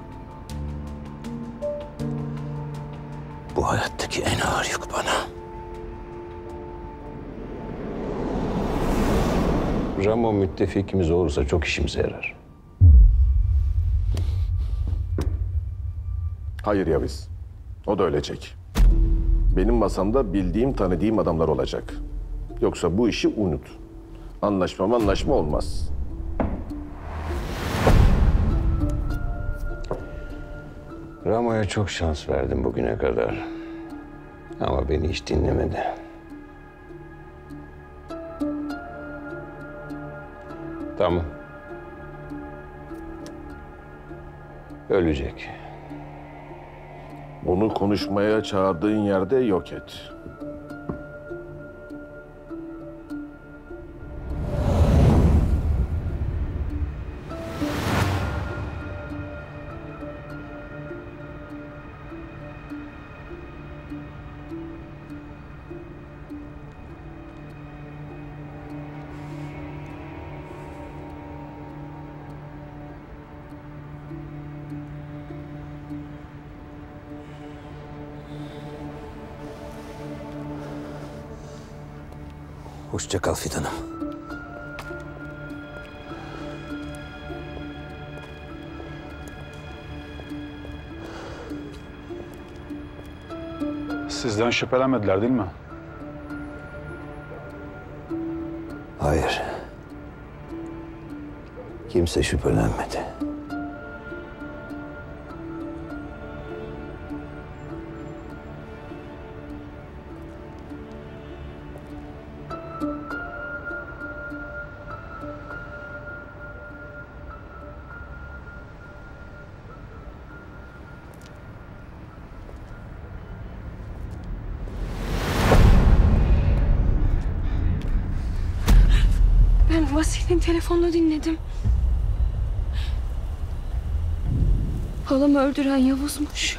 bu hayattaki en ağır yük bana. Ramo müttefikimiz olursa çok işimize yarar. Hayır Yaviz. O da ölecek. Benim masamda bildiğim, tanıdığım adamlar olacak. Yoksa bu işi unut. Anlaşma anlaşma olmaz. Ramo'ya çok şans verdim bugüne kadar. Ama beni hiç dinlemedi. Tamam. Ölecek. Onu konuşmaya çağırdığın yerde yok et. Hoşça kal Fidan'ım. Sizden şüphelenmediler değil mi? Hayır. Kimse şüphelenmedi. Telefonunu dinledim. Halamı öldüren Yavuz'muş.